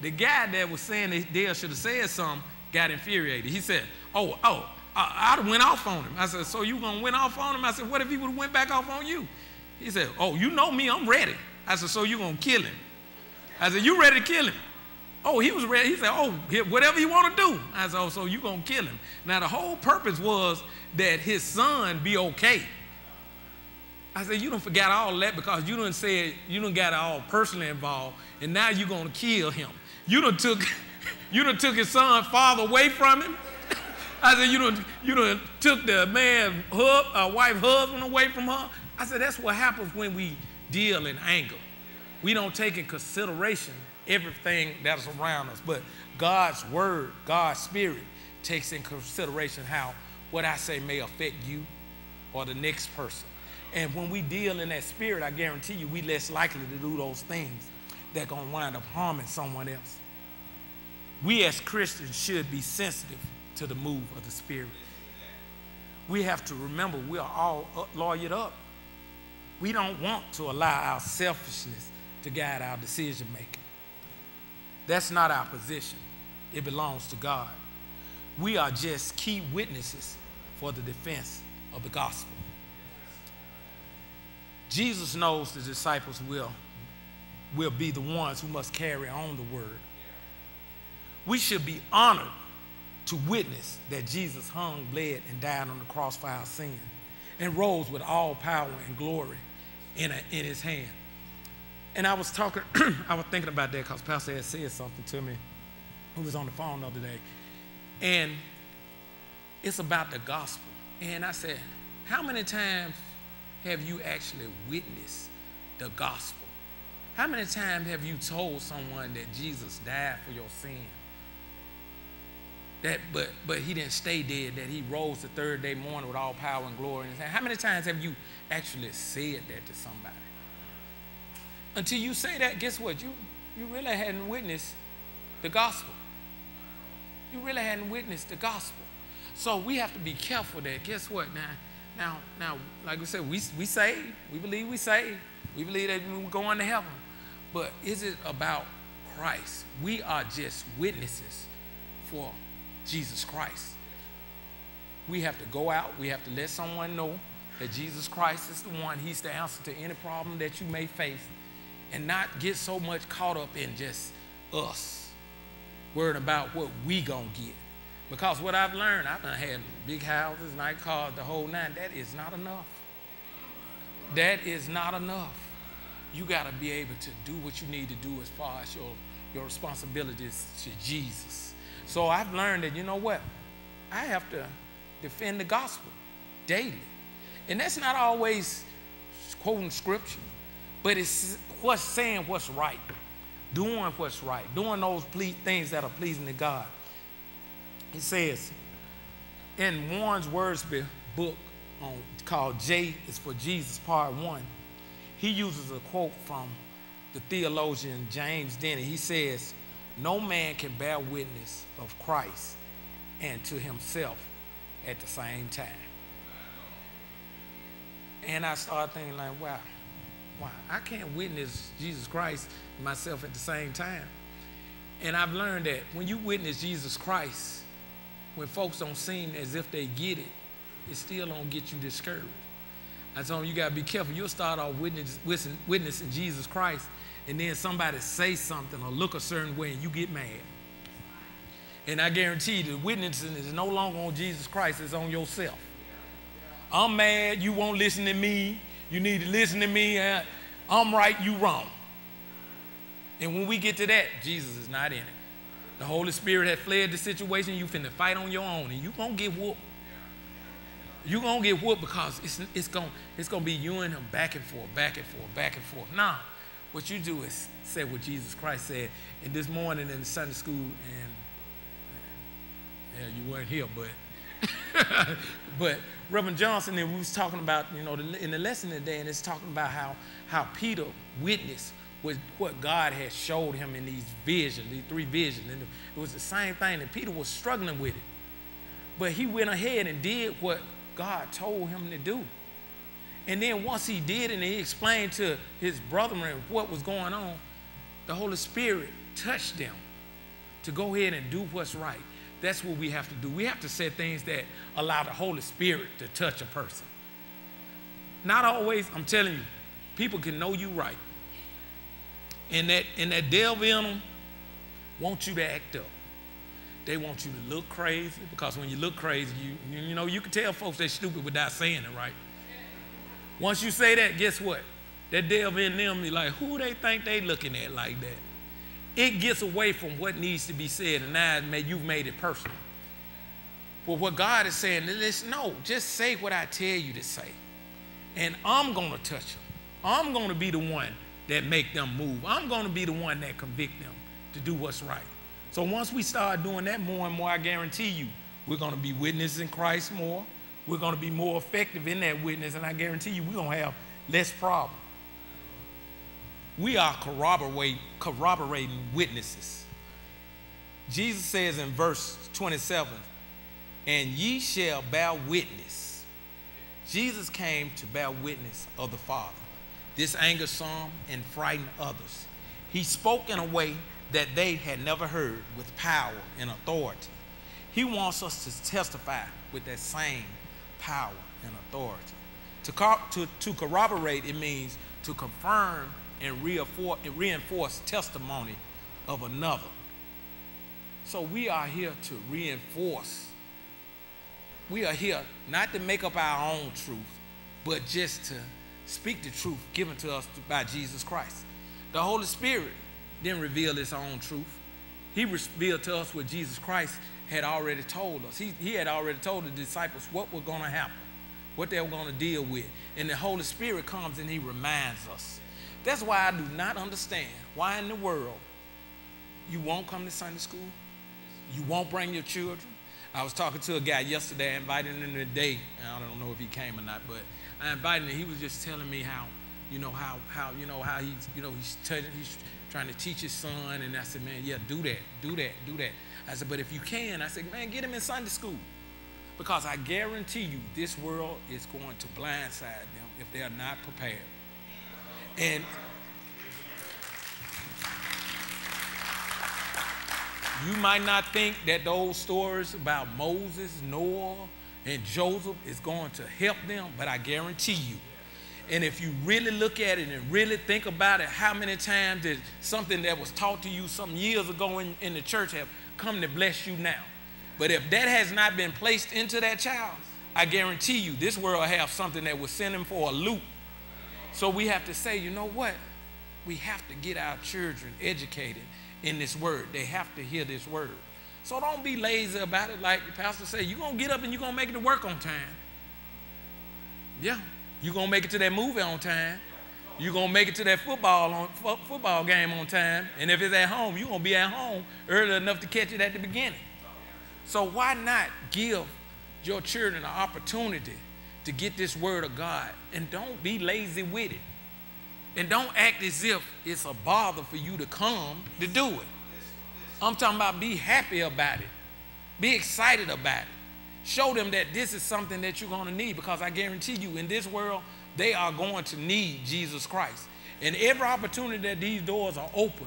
The guy that was saying that Dale should have said something got infuriated. He said, oh, oh, I'd went off on him. I said, so you gonna went off on him? I said, what if he would have went back off on you? He said, oh, you know me, I'm ready. I said, so you gonna kill him? I said, you ready to kill him? Oh, he was ready. He said, oh, whatever you want to do. I said, oh, so you gonna kill him. Now the whole purpose was that his son be okay. I said, you don't forget all that because you don't say you don't got all personally involved, and now you're gonna kill him. You done took, you done took his son father away from him. I said, you done, you done took the man, hub, uh, wife, husband away from her. I said, that's what happens when we deal in anger. We don't take in consideration everything that's around us, but God's word, God's spirit takes in consideration how what I say may affect you or the next person. And when we deal in that spirit, I guarantee you, we less likely to do those things that gonna wind up harming someone else. We as Christians should be sensitive to the move of the Spirit. We have to remember we are all lawyered up. We don't want to allow our selfishness to guide our decision making. That's not our position. It belongs to God. We are just key witnesses for the defense of the gospel. Jesus knows the disciples will will be the ones who must carry on the word. We should be honored to witness that Jesus hung, bled, and died on the cross for our sin and rose with all power and glory in, a, in his hand. And I was talking, I was thinking about that because Pastor had said something to me who was on the phone the other day. And it's about the gospel. And I said, How many times have you actually witnessed the gospel? How many times have you told someone that Jesus died for your sin? That, but, but he didn't stay dead, that he rose the third day morning with all power and glory. How many times have you actually said that to somebody? Until you say that, guess what? You, you really hadn't witnessed the gospel. You really hadn't witnessed the gospel. So we have to be careful that, guess what? Now, now, now, like we said, we, we say, we believe we say, we believe that we're going to heaven. But is it about Christ? We are just witnesses for Jesus Christ. We have to go out, we have to let someone know that Jesus Christ is the one, He's the answer to any problem that you may face, and not get so much caught up in just us, worrying about what we gonna get. Because what I've learned, I've had big houses, night cars, the whole nine. That is not enough. That is not enough you got to be able to do what you need to do as far as your, your responsibilities to Jesus. So I've learned that, you know what? I have to defend the gospel daily. And that's not always quoting scripture, but it's what's saying what's right, doing what's right, doing those things that are pleasing to God. It says in Warren's Wiersbe book, on, called J is for Jesus, part one, he uses a quote from the theologian James Denney. He says, No man can bear witness of Christ and to himself at the same time. And I started thinking, like, wow, wow, I can't witness Jesus Christ myself at the same time. And I've learned that when you witness Jesus Christ, when folks don't seem as if they get it, it still don't get you discouraged. I told them you gotta be careful. You'll start off witness, witnessing Jesus Christ, and then somebody say something or look a certain way, and you get mad. And I guarantee you, the witnessing is no longer on Jesus Christ; it's on yourself. I'm mad. You won't listen to me. You need to listen to me. Uh, I'm right. You wrong. And when we get to that, Jesus is not in it. The Holy Spirit has fled the situation. You finna fight on your own, and you gonna get whooped. You gonna get whooped because it's it's gonna it's gonna be you and him back and forth, back and forth, back and forth. Now, what you do is say what Jesus Christ said. And this morning in Sunday school, and yeah, you weren't here, but but Reverend Johnson and we was talking about you know in the lesson today, and it's talking about how how Peter witnessed with what God had showed him in these visions, these three visions. And it was the same thing, and Peter was struggling with it. But he went ahead and did what God told him to do. And then once he did and he explained to his brethren what was going on, the Holy Spirit touched them to go ahead and do what's right. That's what we have to do. We have to say things that allow the Holy Spirit to touch a person. Not always, I'm telling you, people can know you right and that and that devil in them want you to act up. They want you to look crazy because when you look crazy, you you know you can tell folks they're stupid without saying it, right? Once you say that, guess what? That devil in them be like, who they think they looking at like that? It gets away from what needs to be said, and now you've made it personal. But what God is saying is, no, just say what I tell you to say, and I'm gonna touch them. I'm gonna be the one that make them move. I'm going to be the one that convict them to do what's right. So once we start doing that more and more, I guarantee you, we're going to be witnessing Christ more. We're going to be more effective in that witness, and I guarantee you, we're going to have less problem. We are corroborate, corroborating witnesses. Jesus says in verse 27, and ye shall bear witness. Jesus came to bear witness of the Father. This angered some and frightened others. He spoke in a way that they had never heard with power and authority. He wants us to testify with that same power and authority. To, to, to corroborate, it means to confirm and reinforce, and reinforce testimony of another. So we are here to reinforce. We are here not to make up our own truth, but just to speak the truth given to us by Jesus Christ. The Holy Spirit didn't reveal his own truth. He revealed to us what Jesus Christ had already told us. He, he had already told the disciples what was going to happen, what they were going to deal with. And the Holy Spirit comes and he reminds us. That's why I do not understand why in the world you won't come to Sunday school, you won't bring your children. I was talking to a guy yesterday, I invited him today. I don't know if he came or not, but I invited him. He was just telling me how, you know, how, how, you know, how he's, you know, he's, he's trying to teach his son. And I said, man, yeah, do that, do that, do that. I said, but if you can, I said, man, get him in Sunday school. Because I guarantee you, this world is going to blindside them if they are not prepared. And you might not think that those stories about Moses, Noah, and Joseph is going to help them, but I guarantee you. And if you really look at it and really think about it, how many times did something that was taught to you some years ago in, in the church have come to bless you now? But if that has not been placed into that child, I guarantee you this world have something that will send him for a loop. So we have to say, you know what? We have to get our children educated in this word. They have to hear this word. So don't be lazy about it. Like the pastor said, you're going to get up and you're going to make it to work on time. Yeah. You're going to make it to that movie on time. You're going to make it to that football, on, football game on time. And if it's at home, you're going to be at home early enough to catch it at the beginning. So why not give your children an opportunity to get this word of God. And don't be lazy with it. And don't act as if it's a bother for you to come to do it. I'm talking about be happy about it. Be excited about it. Show them that this is something that you're going to need because I guarantee you, in this world, they are going to need Jesus Christ. And every opportunity that these doors are open,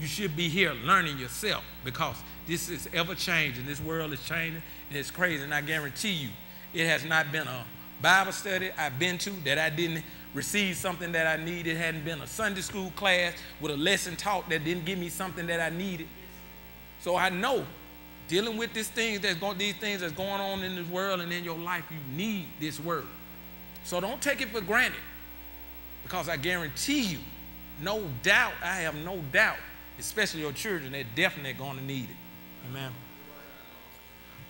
you should be here learning yourself because this is ever changing. This world is changing and it's crazy. And I guarantee you, it has not been a Bible study I've been to that I didn't receive something that I needed. It hadn't been a Sunday school class with a lesson taught that didn't give me something that I needed. So I know dealing with these things that's going, these things that's going on in this world and in your life, you need this word. So don't take it for granted because I guarantee you, no doubt, I have no doubt, especially your children, they're definitely going to need it. Amen.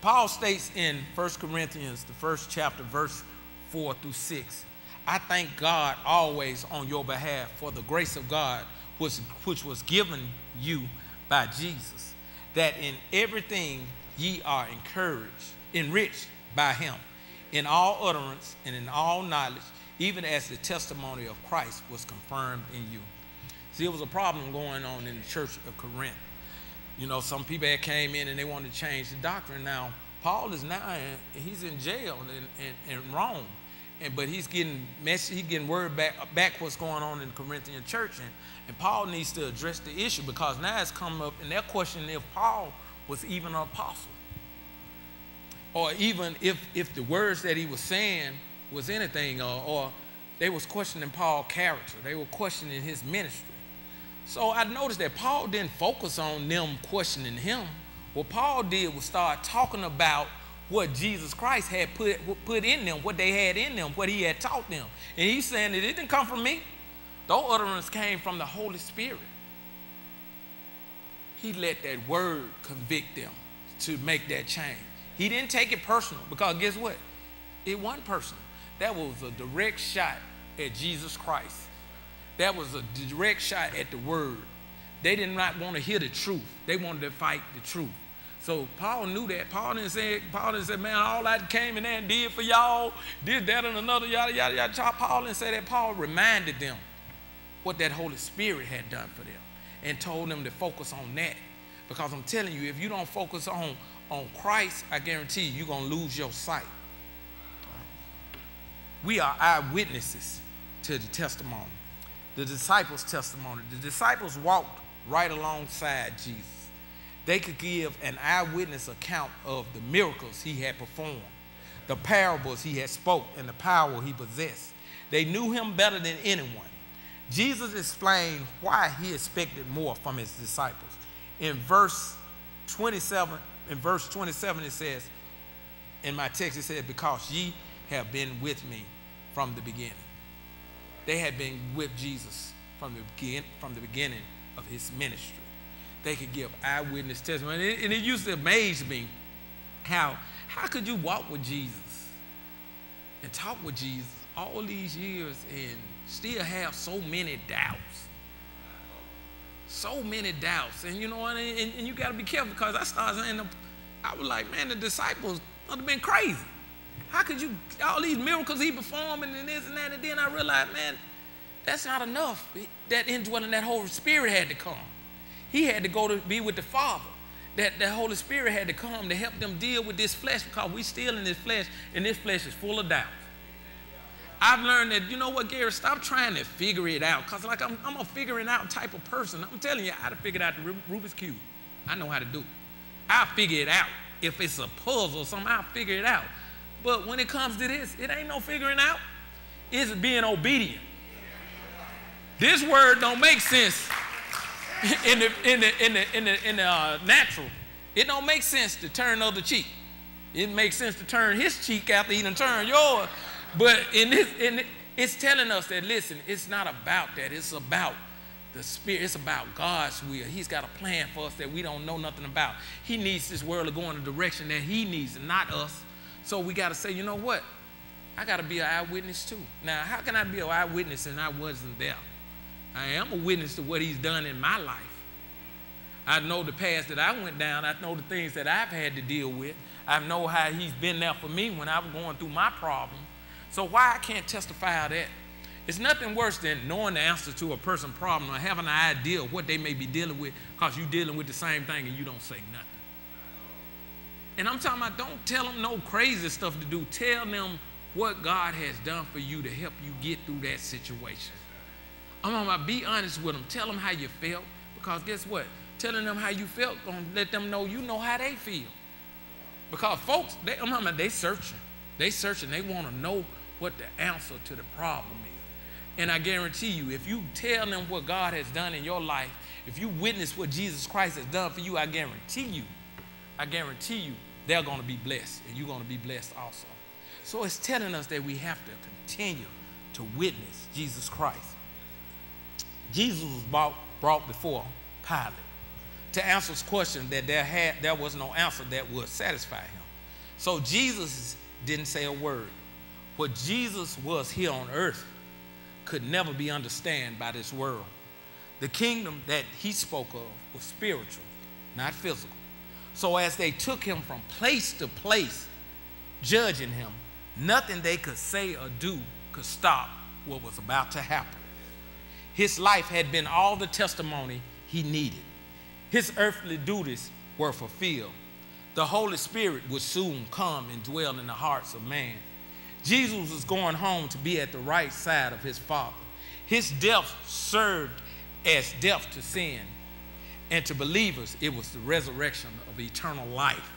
Paul states in 1 Corinthians, the first chapter, verse 4 through 6, I thank God always on your behalf for the grace of God which, which was given you by Jesus, that in everything ye are encouraged, enriched by him, in all utterance and in all knowledge, even as the testimony of Christ was confirmed in you. See, there was a problem going on in the church of Corinth. You know, some people had came in and they wanted to change the doctrine. Now, Paul is now, in, he's in jail in, in, in Rome. And, but he's getting message, he's getting word back, back what's going on in the Corinthian church. And, and Paul needs to address the issue because now it's come up and they're questioning if Paul was even an apostle. Or even if, if the words that he was saying was anything, or, or they was questioning Paul's character. They were questioning his ministry. So I noticed that Paul didn't focus on them questioning him. What Paul did was start talking about what Jesus Christ had put, put in them, what they had in them, what he had taught them. And he's saying that it didn't come from me. Those utterance came from the Holy Spirit. He let that word convict them to make that change. He didn't take it personal because guess what? It wasn't personal. That was a direct shot at Jesus Christ. That was a direct shot at the word. They did not want to hear the truth. They wanted to fight the truth. So Paul knew that. Paul didn't say, Paul didn't say, man, all I came in there and did for y'all, did that and another, yada, yada, yada. Paul didn't say that. Paul reminded them what that Holy Spirit had done for them and told them to focus on that. Because I'm telling you, if you don't focus on, on Christ, I guarantee you, you're going to lose your sight. We are eyewitnesses to the testimony the disciples' testimony. The disciples walked right alongside Jesus. They could give an eyewitness account of the miracles he had performed, the parables he had spoke, and the power he possessed. They knew him better than anyone. Jesus explained why he expected more from his disciples. In verse 27, in verse 27 it says, in my text it says, because ye have been with me from the beginning. They had been with Jesus from the, begin, from the beginning of his ministry. They could give eyewitness testimony. And it, and it used to amaze me how, how could you walk with Jesus and talk with Jesus all these years and still have so many doubts? So many doubts. And you know, and, and, and you got to be careful because I started saying, I was like, man, the disciples must have been crazy. How could you, all these miracles he performed and this and that, and then I realized, man, that's not enough. That indwelling, that Holy Spirit had to come. He had to go to be with the Father. That the Holy Spirit had to come to help them deal with this flesh because we still in this flesh, and this flesh is full of doubt. I've learned that, you know what, Gary, stop trying to figure it out. Because, like, I'm, I'm a figuring out type of person. I'm telling you, I'd have figured out the Rubik's Cube. I know how to do it. I'll figure it out. If it's a puzzle or something, I'll figure it out. But when it comes to this, it ain't no figuring out. It's being obedient. This word don't make sense in the, in the, in the, in the, in the uh, natural. It don't make sense to turn the other cheek. It makes sense to turn his cheek after he done turned yours. But in this, in, it's telling us that, listen, it's not about that. It's about the Spirit. It's about God's will. He's got a plan for us that we don't know nothing about. He needs this world to go in the direction that he needs, and not us. So we got to say, you know what? I got to be an eyewitness too. Now, how can I be an eyewitness and I wasn't there? I am a witness to what he's done in my life. I know the past that I went down. I know the things that I've had to deal with. I know how he's been there for me when I was going through my problem. So why I can't testify that? It's nothing worse than knowing the answer to a person's problem or having an idea of what they may be dealing with because you're dealing with the same thing and you don't say nothing. And I'm talking about don't tell them no crazy stuff to do. Tell them what God has done for you to help you get through that situation. I'm talking about be honest with them. Tell them how you felt because guess what? Telling them how you felt gonna let them know you know how they feel. Because folks, they, I'm about they searching. They searching. They want to know what the answer to the problem is. And I guarantee you, if you tell them what God has done in your life, if you witness what Jesus Christ has done for you, I guarantee you, I guarantee you, they're going to be blessed, and you're going to be blessed also. So it's telling us that we have to continue to witness Jesus Christ. Jesus was brought, brought before Pilate to answer his question that there, had, there was no answer that would satisfy him. So Jesus didn't say a word. What Jesus was here on earth could never be understood by this world. The kingdom that he spoke of was spiritual, not physical. So as they took him from place to place, judging him, nothing they could say or do could stop what was about to happen. His life had been all the testimony he needed. His earthly duties were fulfilled. The Holy Spirit would soon come and dwell in the hearts of man. Jesus was going home to be at the right side of his Father. His death served as death to sin, and to believers, it was the resurrection of eternal life.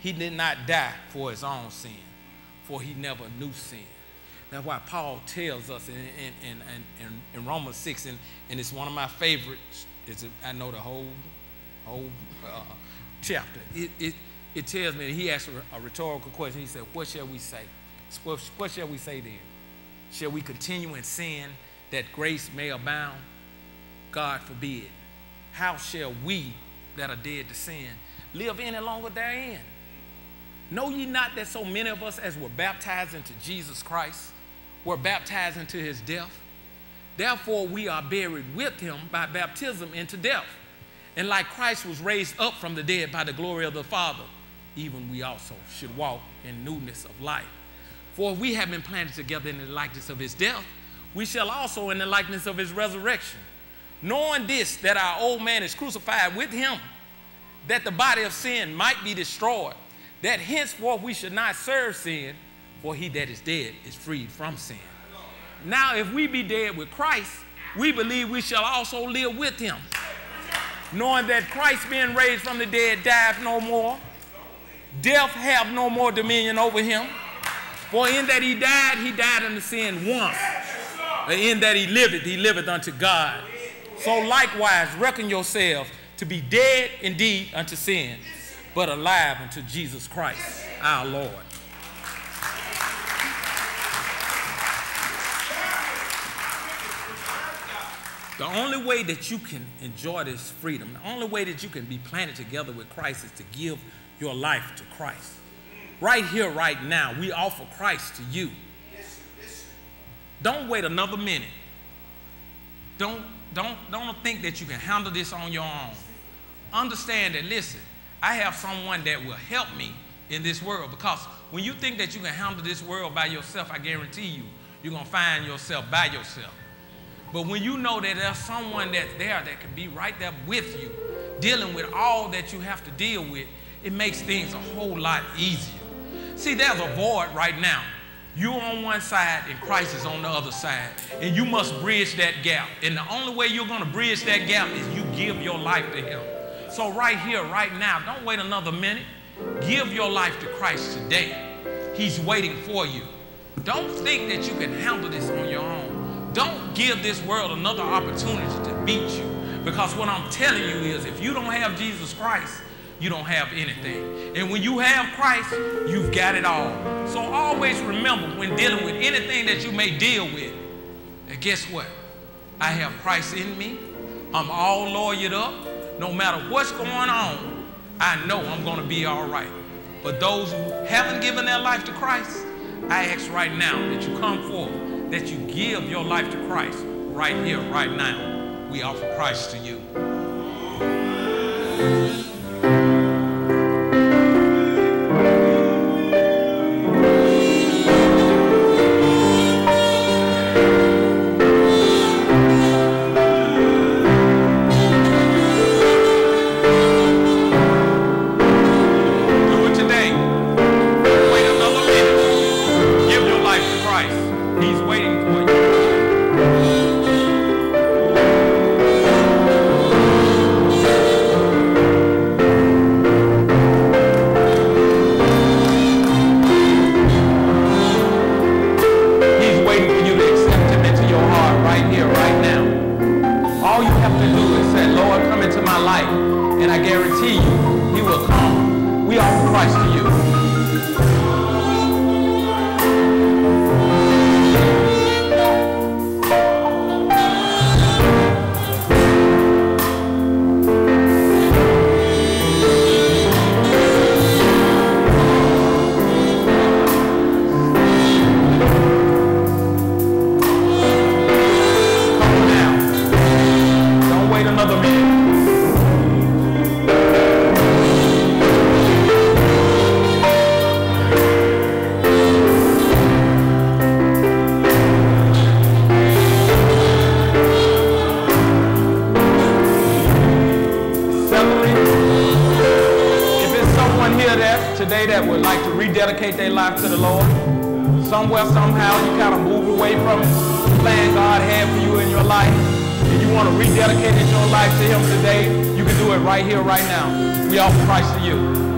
He did not die for his own sin, for he never knew sin. That's why Paul tells us in, in, in, in, Romans 6, and, and it's one of my favorites. It's I know the whole, whole uh, chapter. It, it, it tells me, he asked a rhetorical question. He said, What shall we say? What, what shall we say then? Shall we continue in sin that grace may abound? God forbid. How shall we that are dead to sin live any longer therein? Know ye not that so many of us as were baptized into Jesus Christ were baptized into his death? Therefore we are buried with him by baptism into death. And like Christ was raised up from the dead by the glory of the Father, even we also should walk in newness of life. For if we have been planted together in the likeness of his death, we shall also in the likeness of his resurrection. Knowing this, that our old man is crucified with him, that the body of sin might be destroyed, that henceforth we should not serve sin, for he that is dead is freed from sin. Now, if we be dead with Christ, we believe we shall also live with him. Knowing that Christ being raised from the dead dieth no more, death have no more dominion over him. For in that he died, he died unto sin once. And in that he liveth, he liveth unto God. So likewise, reckon yourselves to be dead indeed unto sin, but alive unto Jesus Christ, our Lord. The only way that you can enjoy this freedom, the only way that you can be planted together with Christ is to give your life to Christ. Right here, right now, we offer Christ to you. Don't wait another minute. Don't, don't, don't think that you can handle this on your own. Understand that, listen, I have someone that will help me in this world because when you think that you can handle this world by yourself, I guarantee you, you're going to find yourself by yourself. But when you know that there's someone that's there that can be right there with you, dealing with all that you have to deal with, it makes things a whole lot easier. See, there's a void right now. You're on one side and Christ is on the other side. And you must bridge that gap. And the only way you're going to bridge that gap is you give your life to Him. So, right here, right now, don't wait another minute. Give your life to Christ today. He's waiting for you. Don't think that you can handle this on your own. Don't give this world another opportunity to beat you. Because what I'm telling you is if you don't have Jesus Christ, you don't have anything. And when you have Christ, you've got it all. So always remember when dealing with anything that you may deal with, and guess what? I have Christ in me. I'm all lawyered up. No matter what's going on, I know I'm going to be all right. But those who haven't given their life to Christ, I ask right now that you come forward, that you give your life to Christ right here, right now. We offer Christ to you. Away from the plan God had for you in your life, and you want to rededicate your life to Him today, you can do it right here, right now. We offer Christ to you.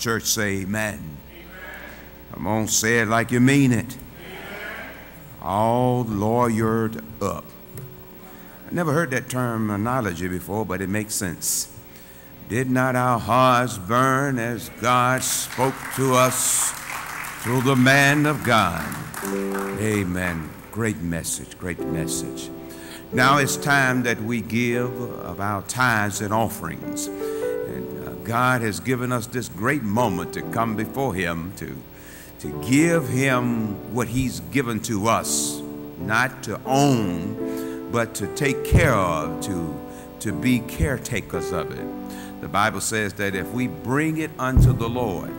Church say amen. Come on, say it like you mean it. All lawyered up. I never heard that terminology before, but it makes sense. Did not our hearts burn as God spoke to us through the man of God? Amen. Great message, great message. Now it's time that we give of our tithes and offerings. God has given us this great moment to come before Him to, to give Him what He's given to us, not to own, but to take care of, to, to be caretakers of it. The Bible says that if we bring it unto the Lord,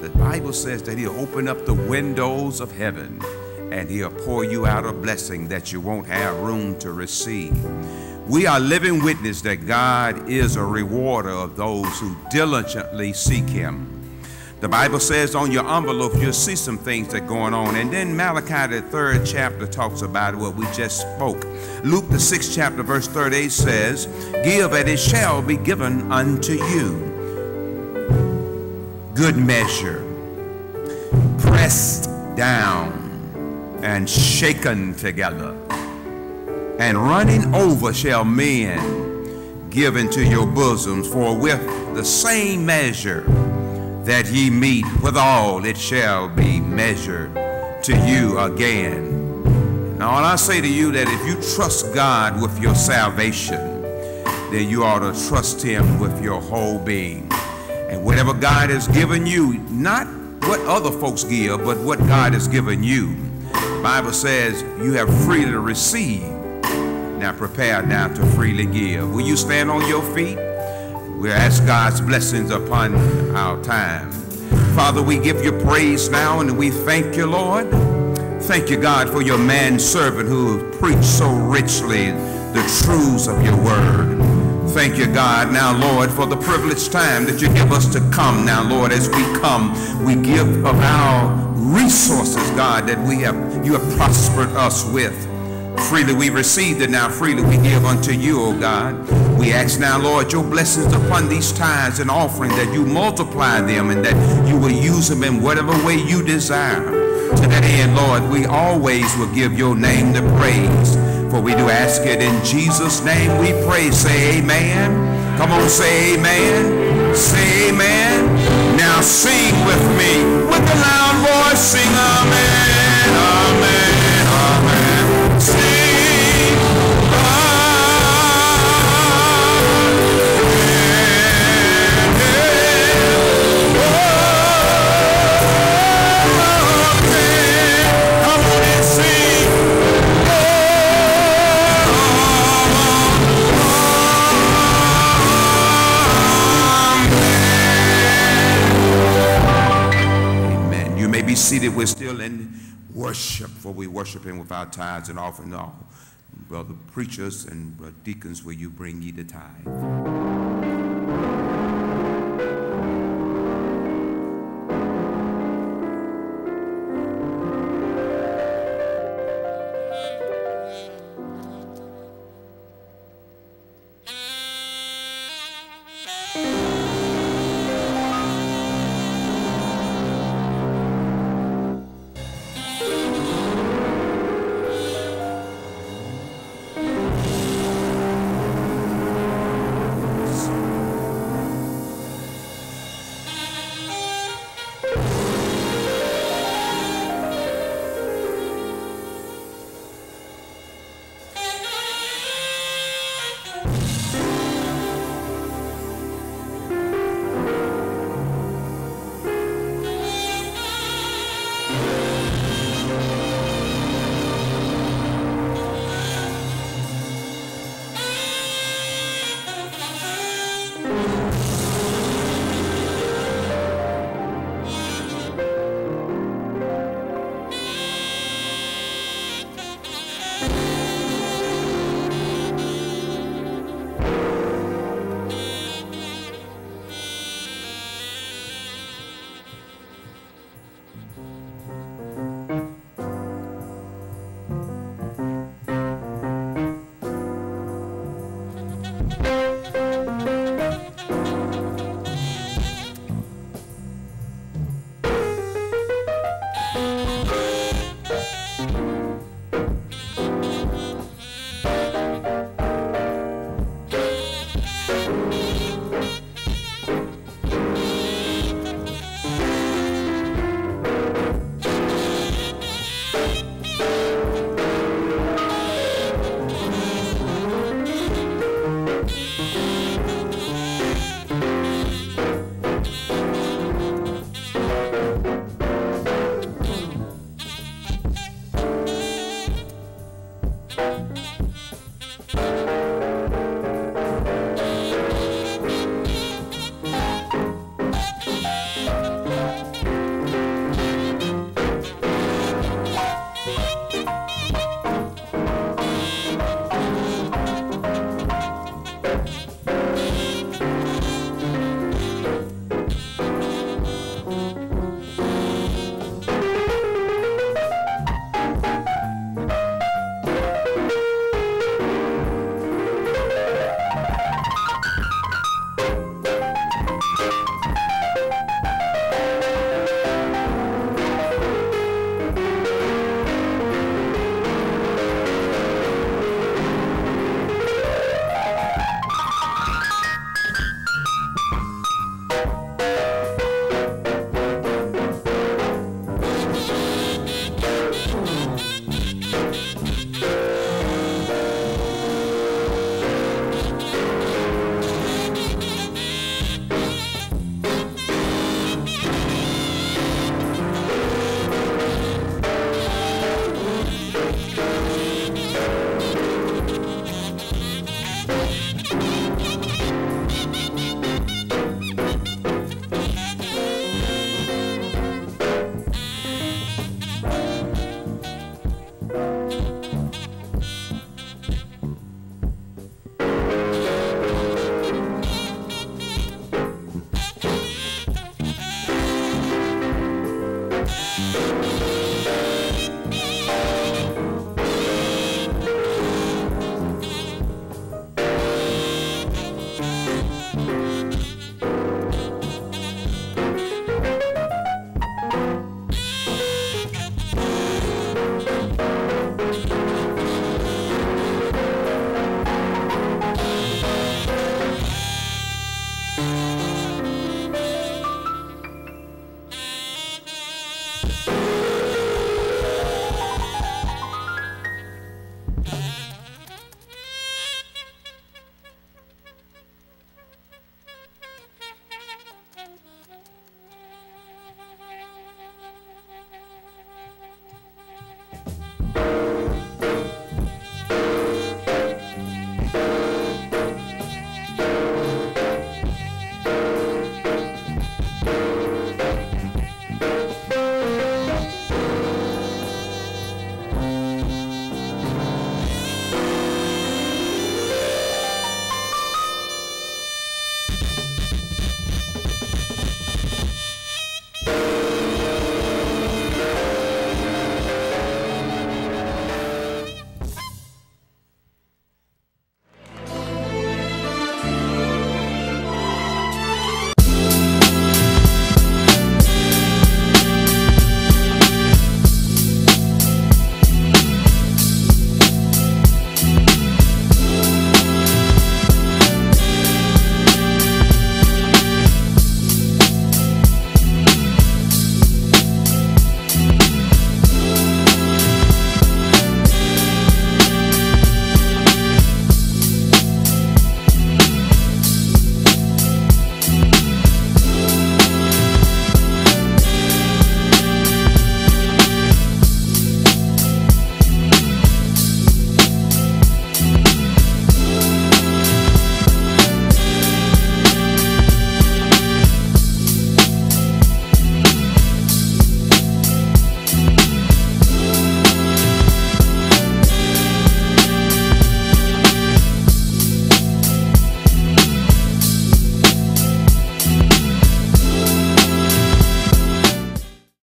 the Bible says that He'll open up the windows of heaven and He'll pour you out a blessing that you won't have room to receive. We are living witness that God is a rewarder of those who diligently seek Him. The Bible says on your envelope, you'll see some things that are going on. And then Malachi, the third chapter, talks about what we just spoke. Luke, the sixth chapter, verse 38 says, Give and it shall be given unto you. Good measure, pressed down and shaken together, and running over shall men give into your bosoms, for with the same measure that ye meet withal, it shall be measured to you again. Now, I say to you that if you trust God with your salvation, then you ought to trust Him with your whole being. And whatever God has given you, not what other folks give, but what God has given you, The Bible says you have freely to receive. Now prepare now to freely give. Will you stand on your feet? We'll ask God's blessings upon our time. Father, we give you praise now and we thank you, Lord. Thank you, God, for your man servant who preached so richly the truths of your word. Thank you, God, now, Lord, for the privileged time that you give us to come now, Lord, as we come. We give of our resources, God, that we have you have prospered us with. Freely we received it now, freely we give unto you, O God. We ask now, Lord, your blessings upon these tithes and offering, that you multiply them and that you will use them in whatever way you desire. To that end, Lord, we always will give your name the praise. For we do ask it in Jesus' name we pray. Say amen. Come on, say amen. Say amen. Now sing with me with a loud voice. Sing amen, amen, seated. We're still in worship, for we worship Him with our tithes and offering. All brother preachers and brother deacons, will you bring ye the tithe?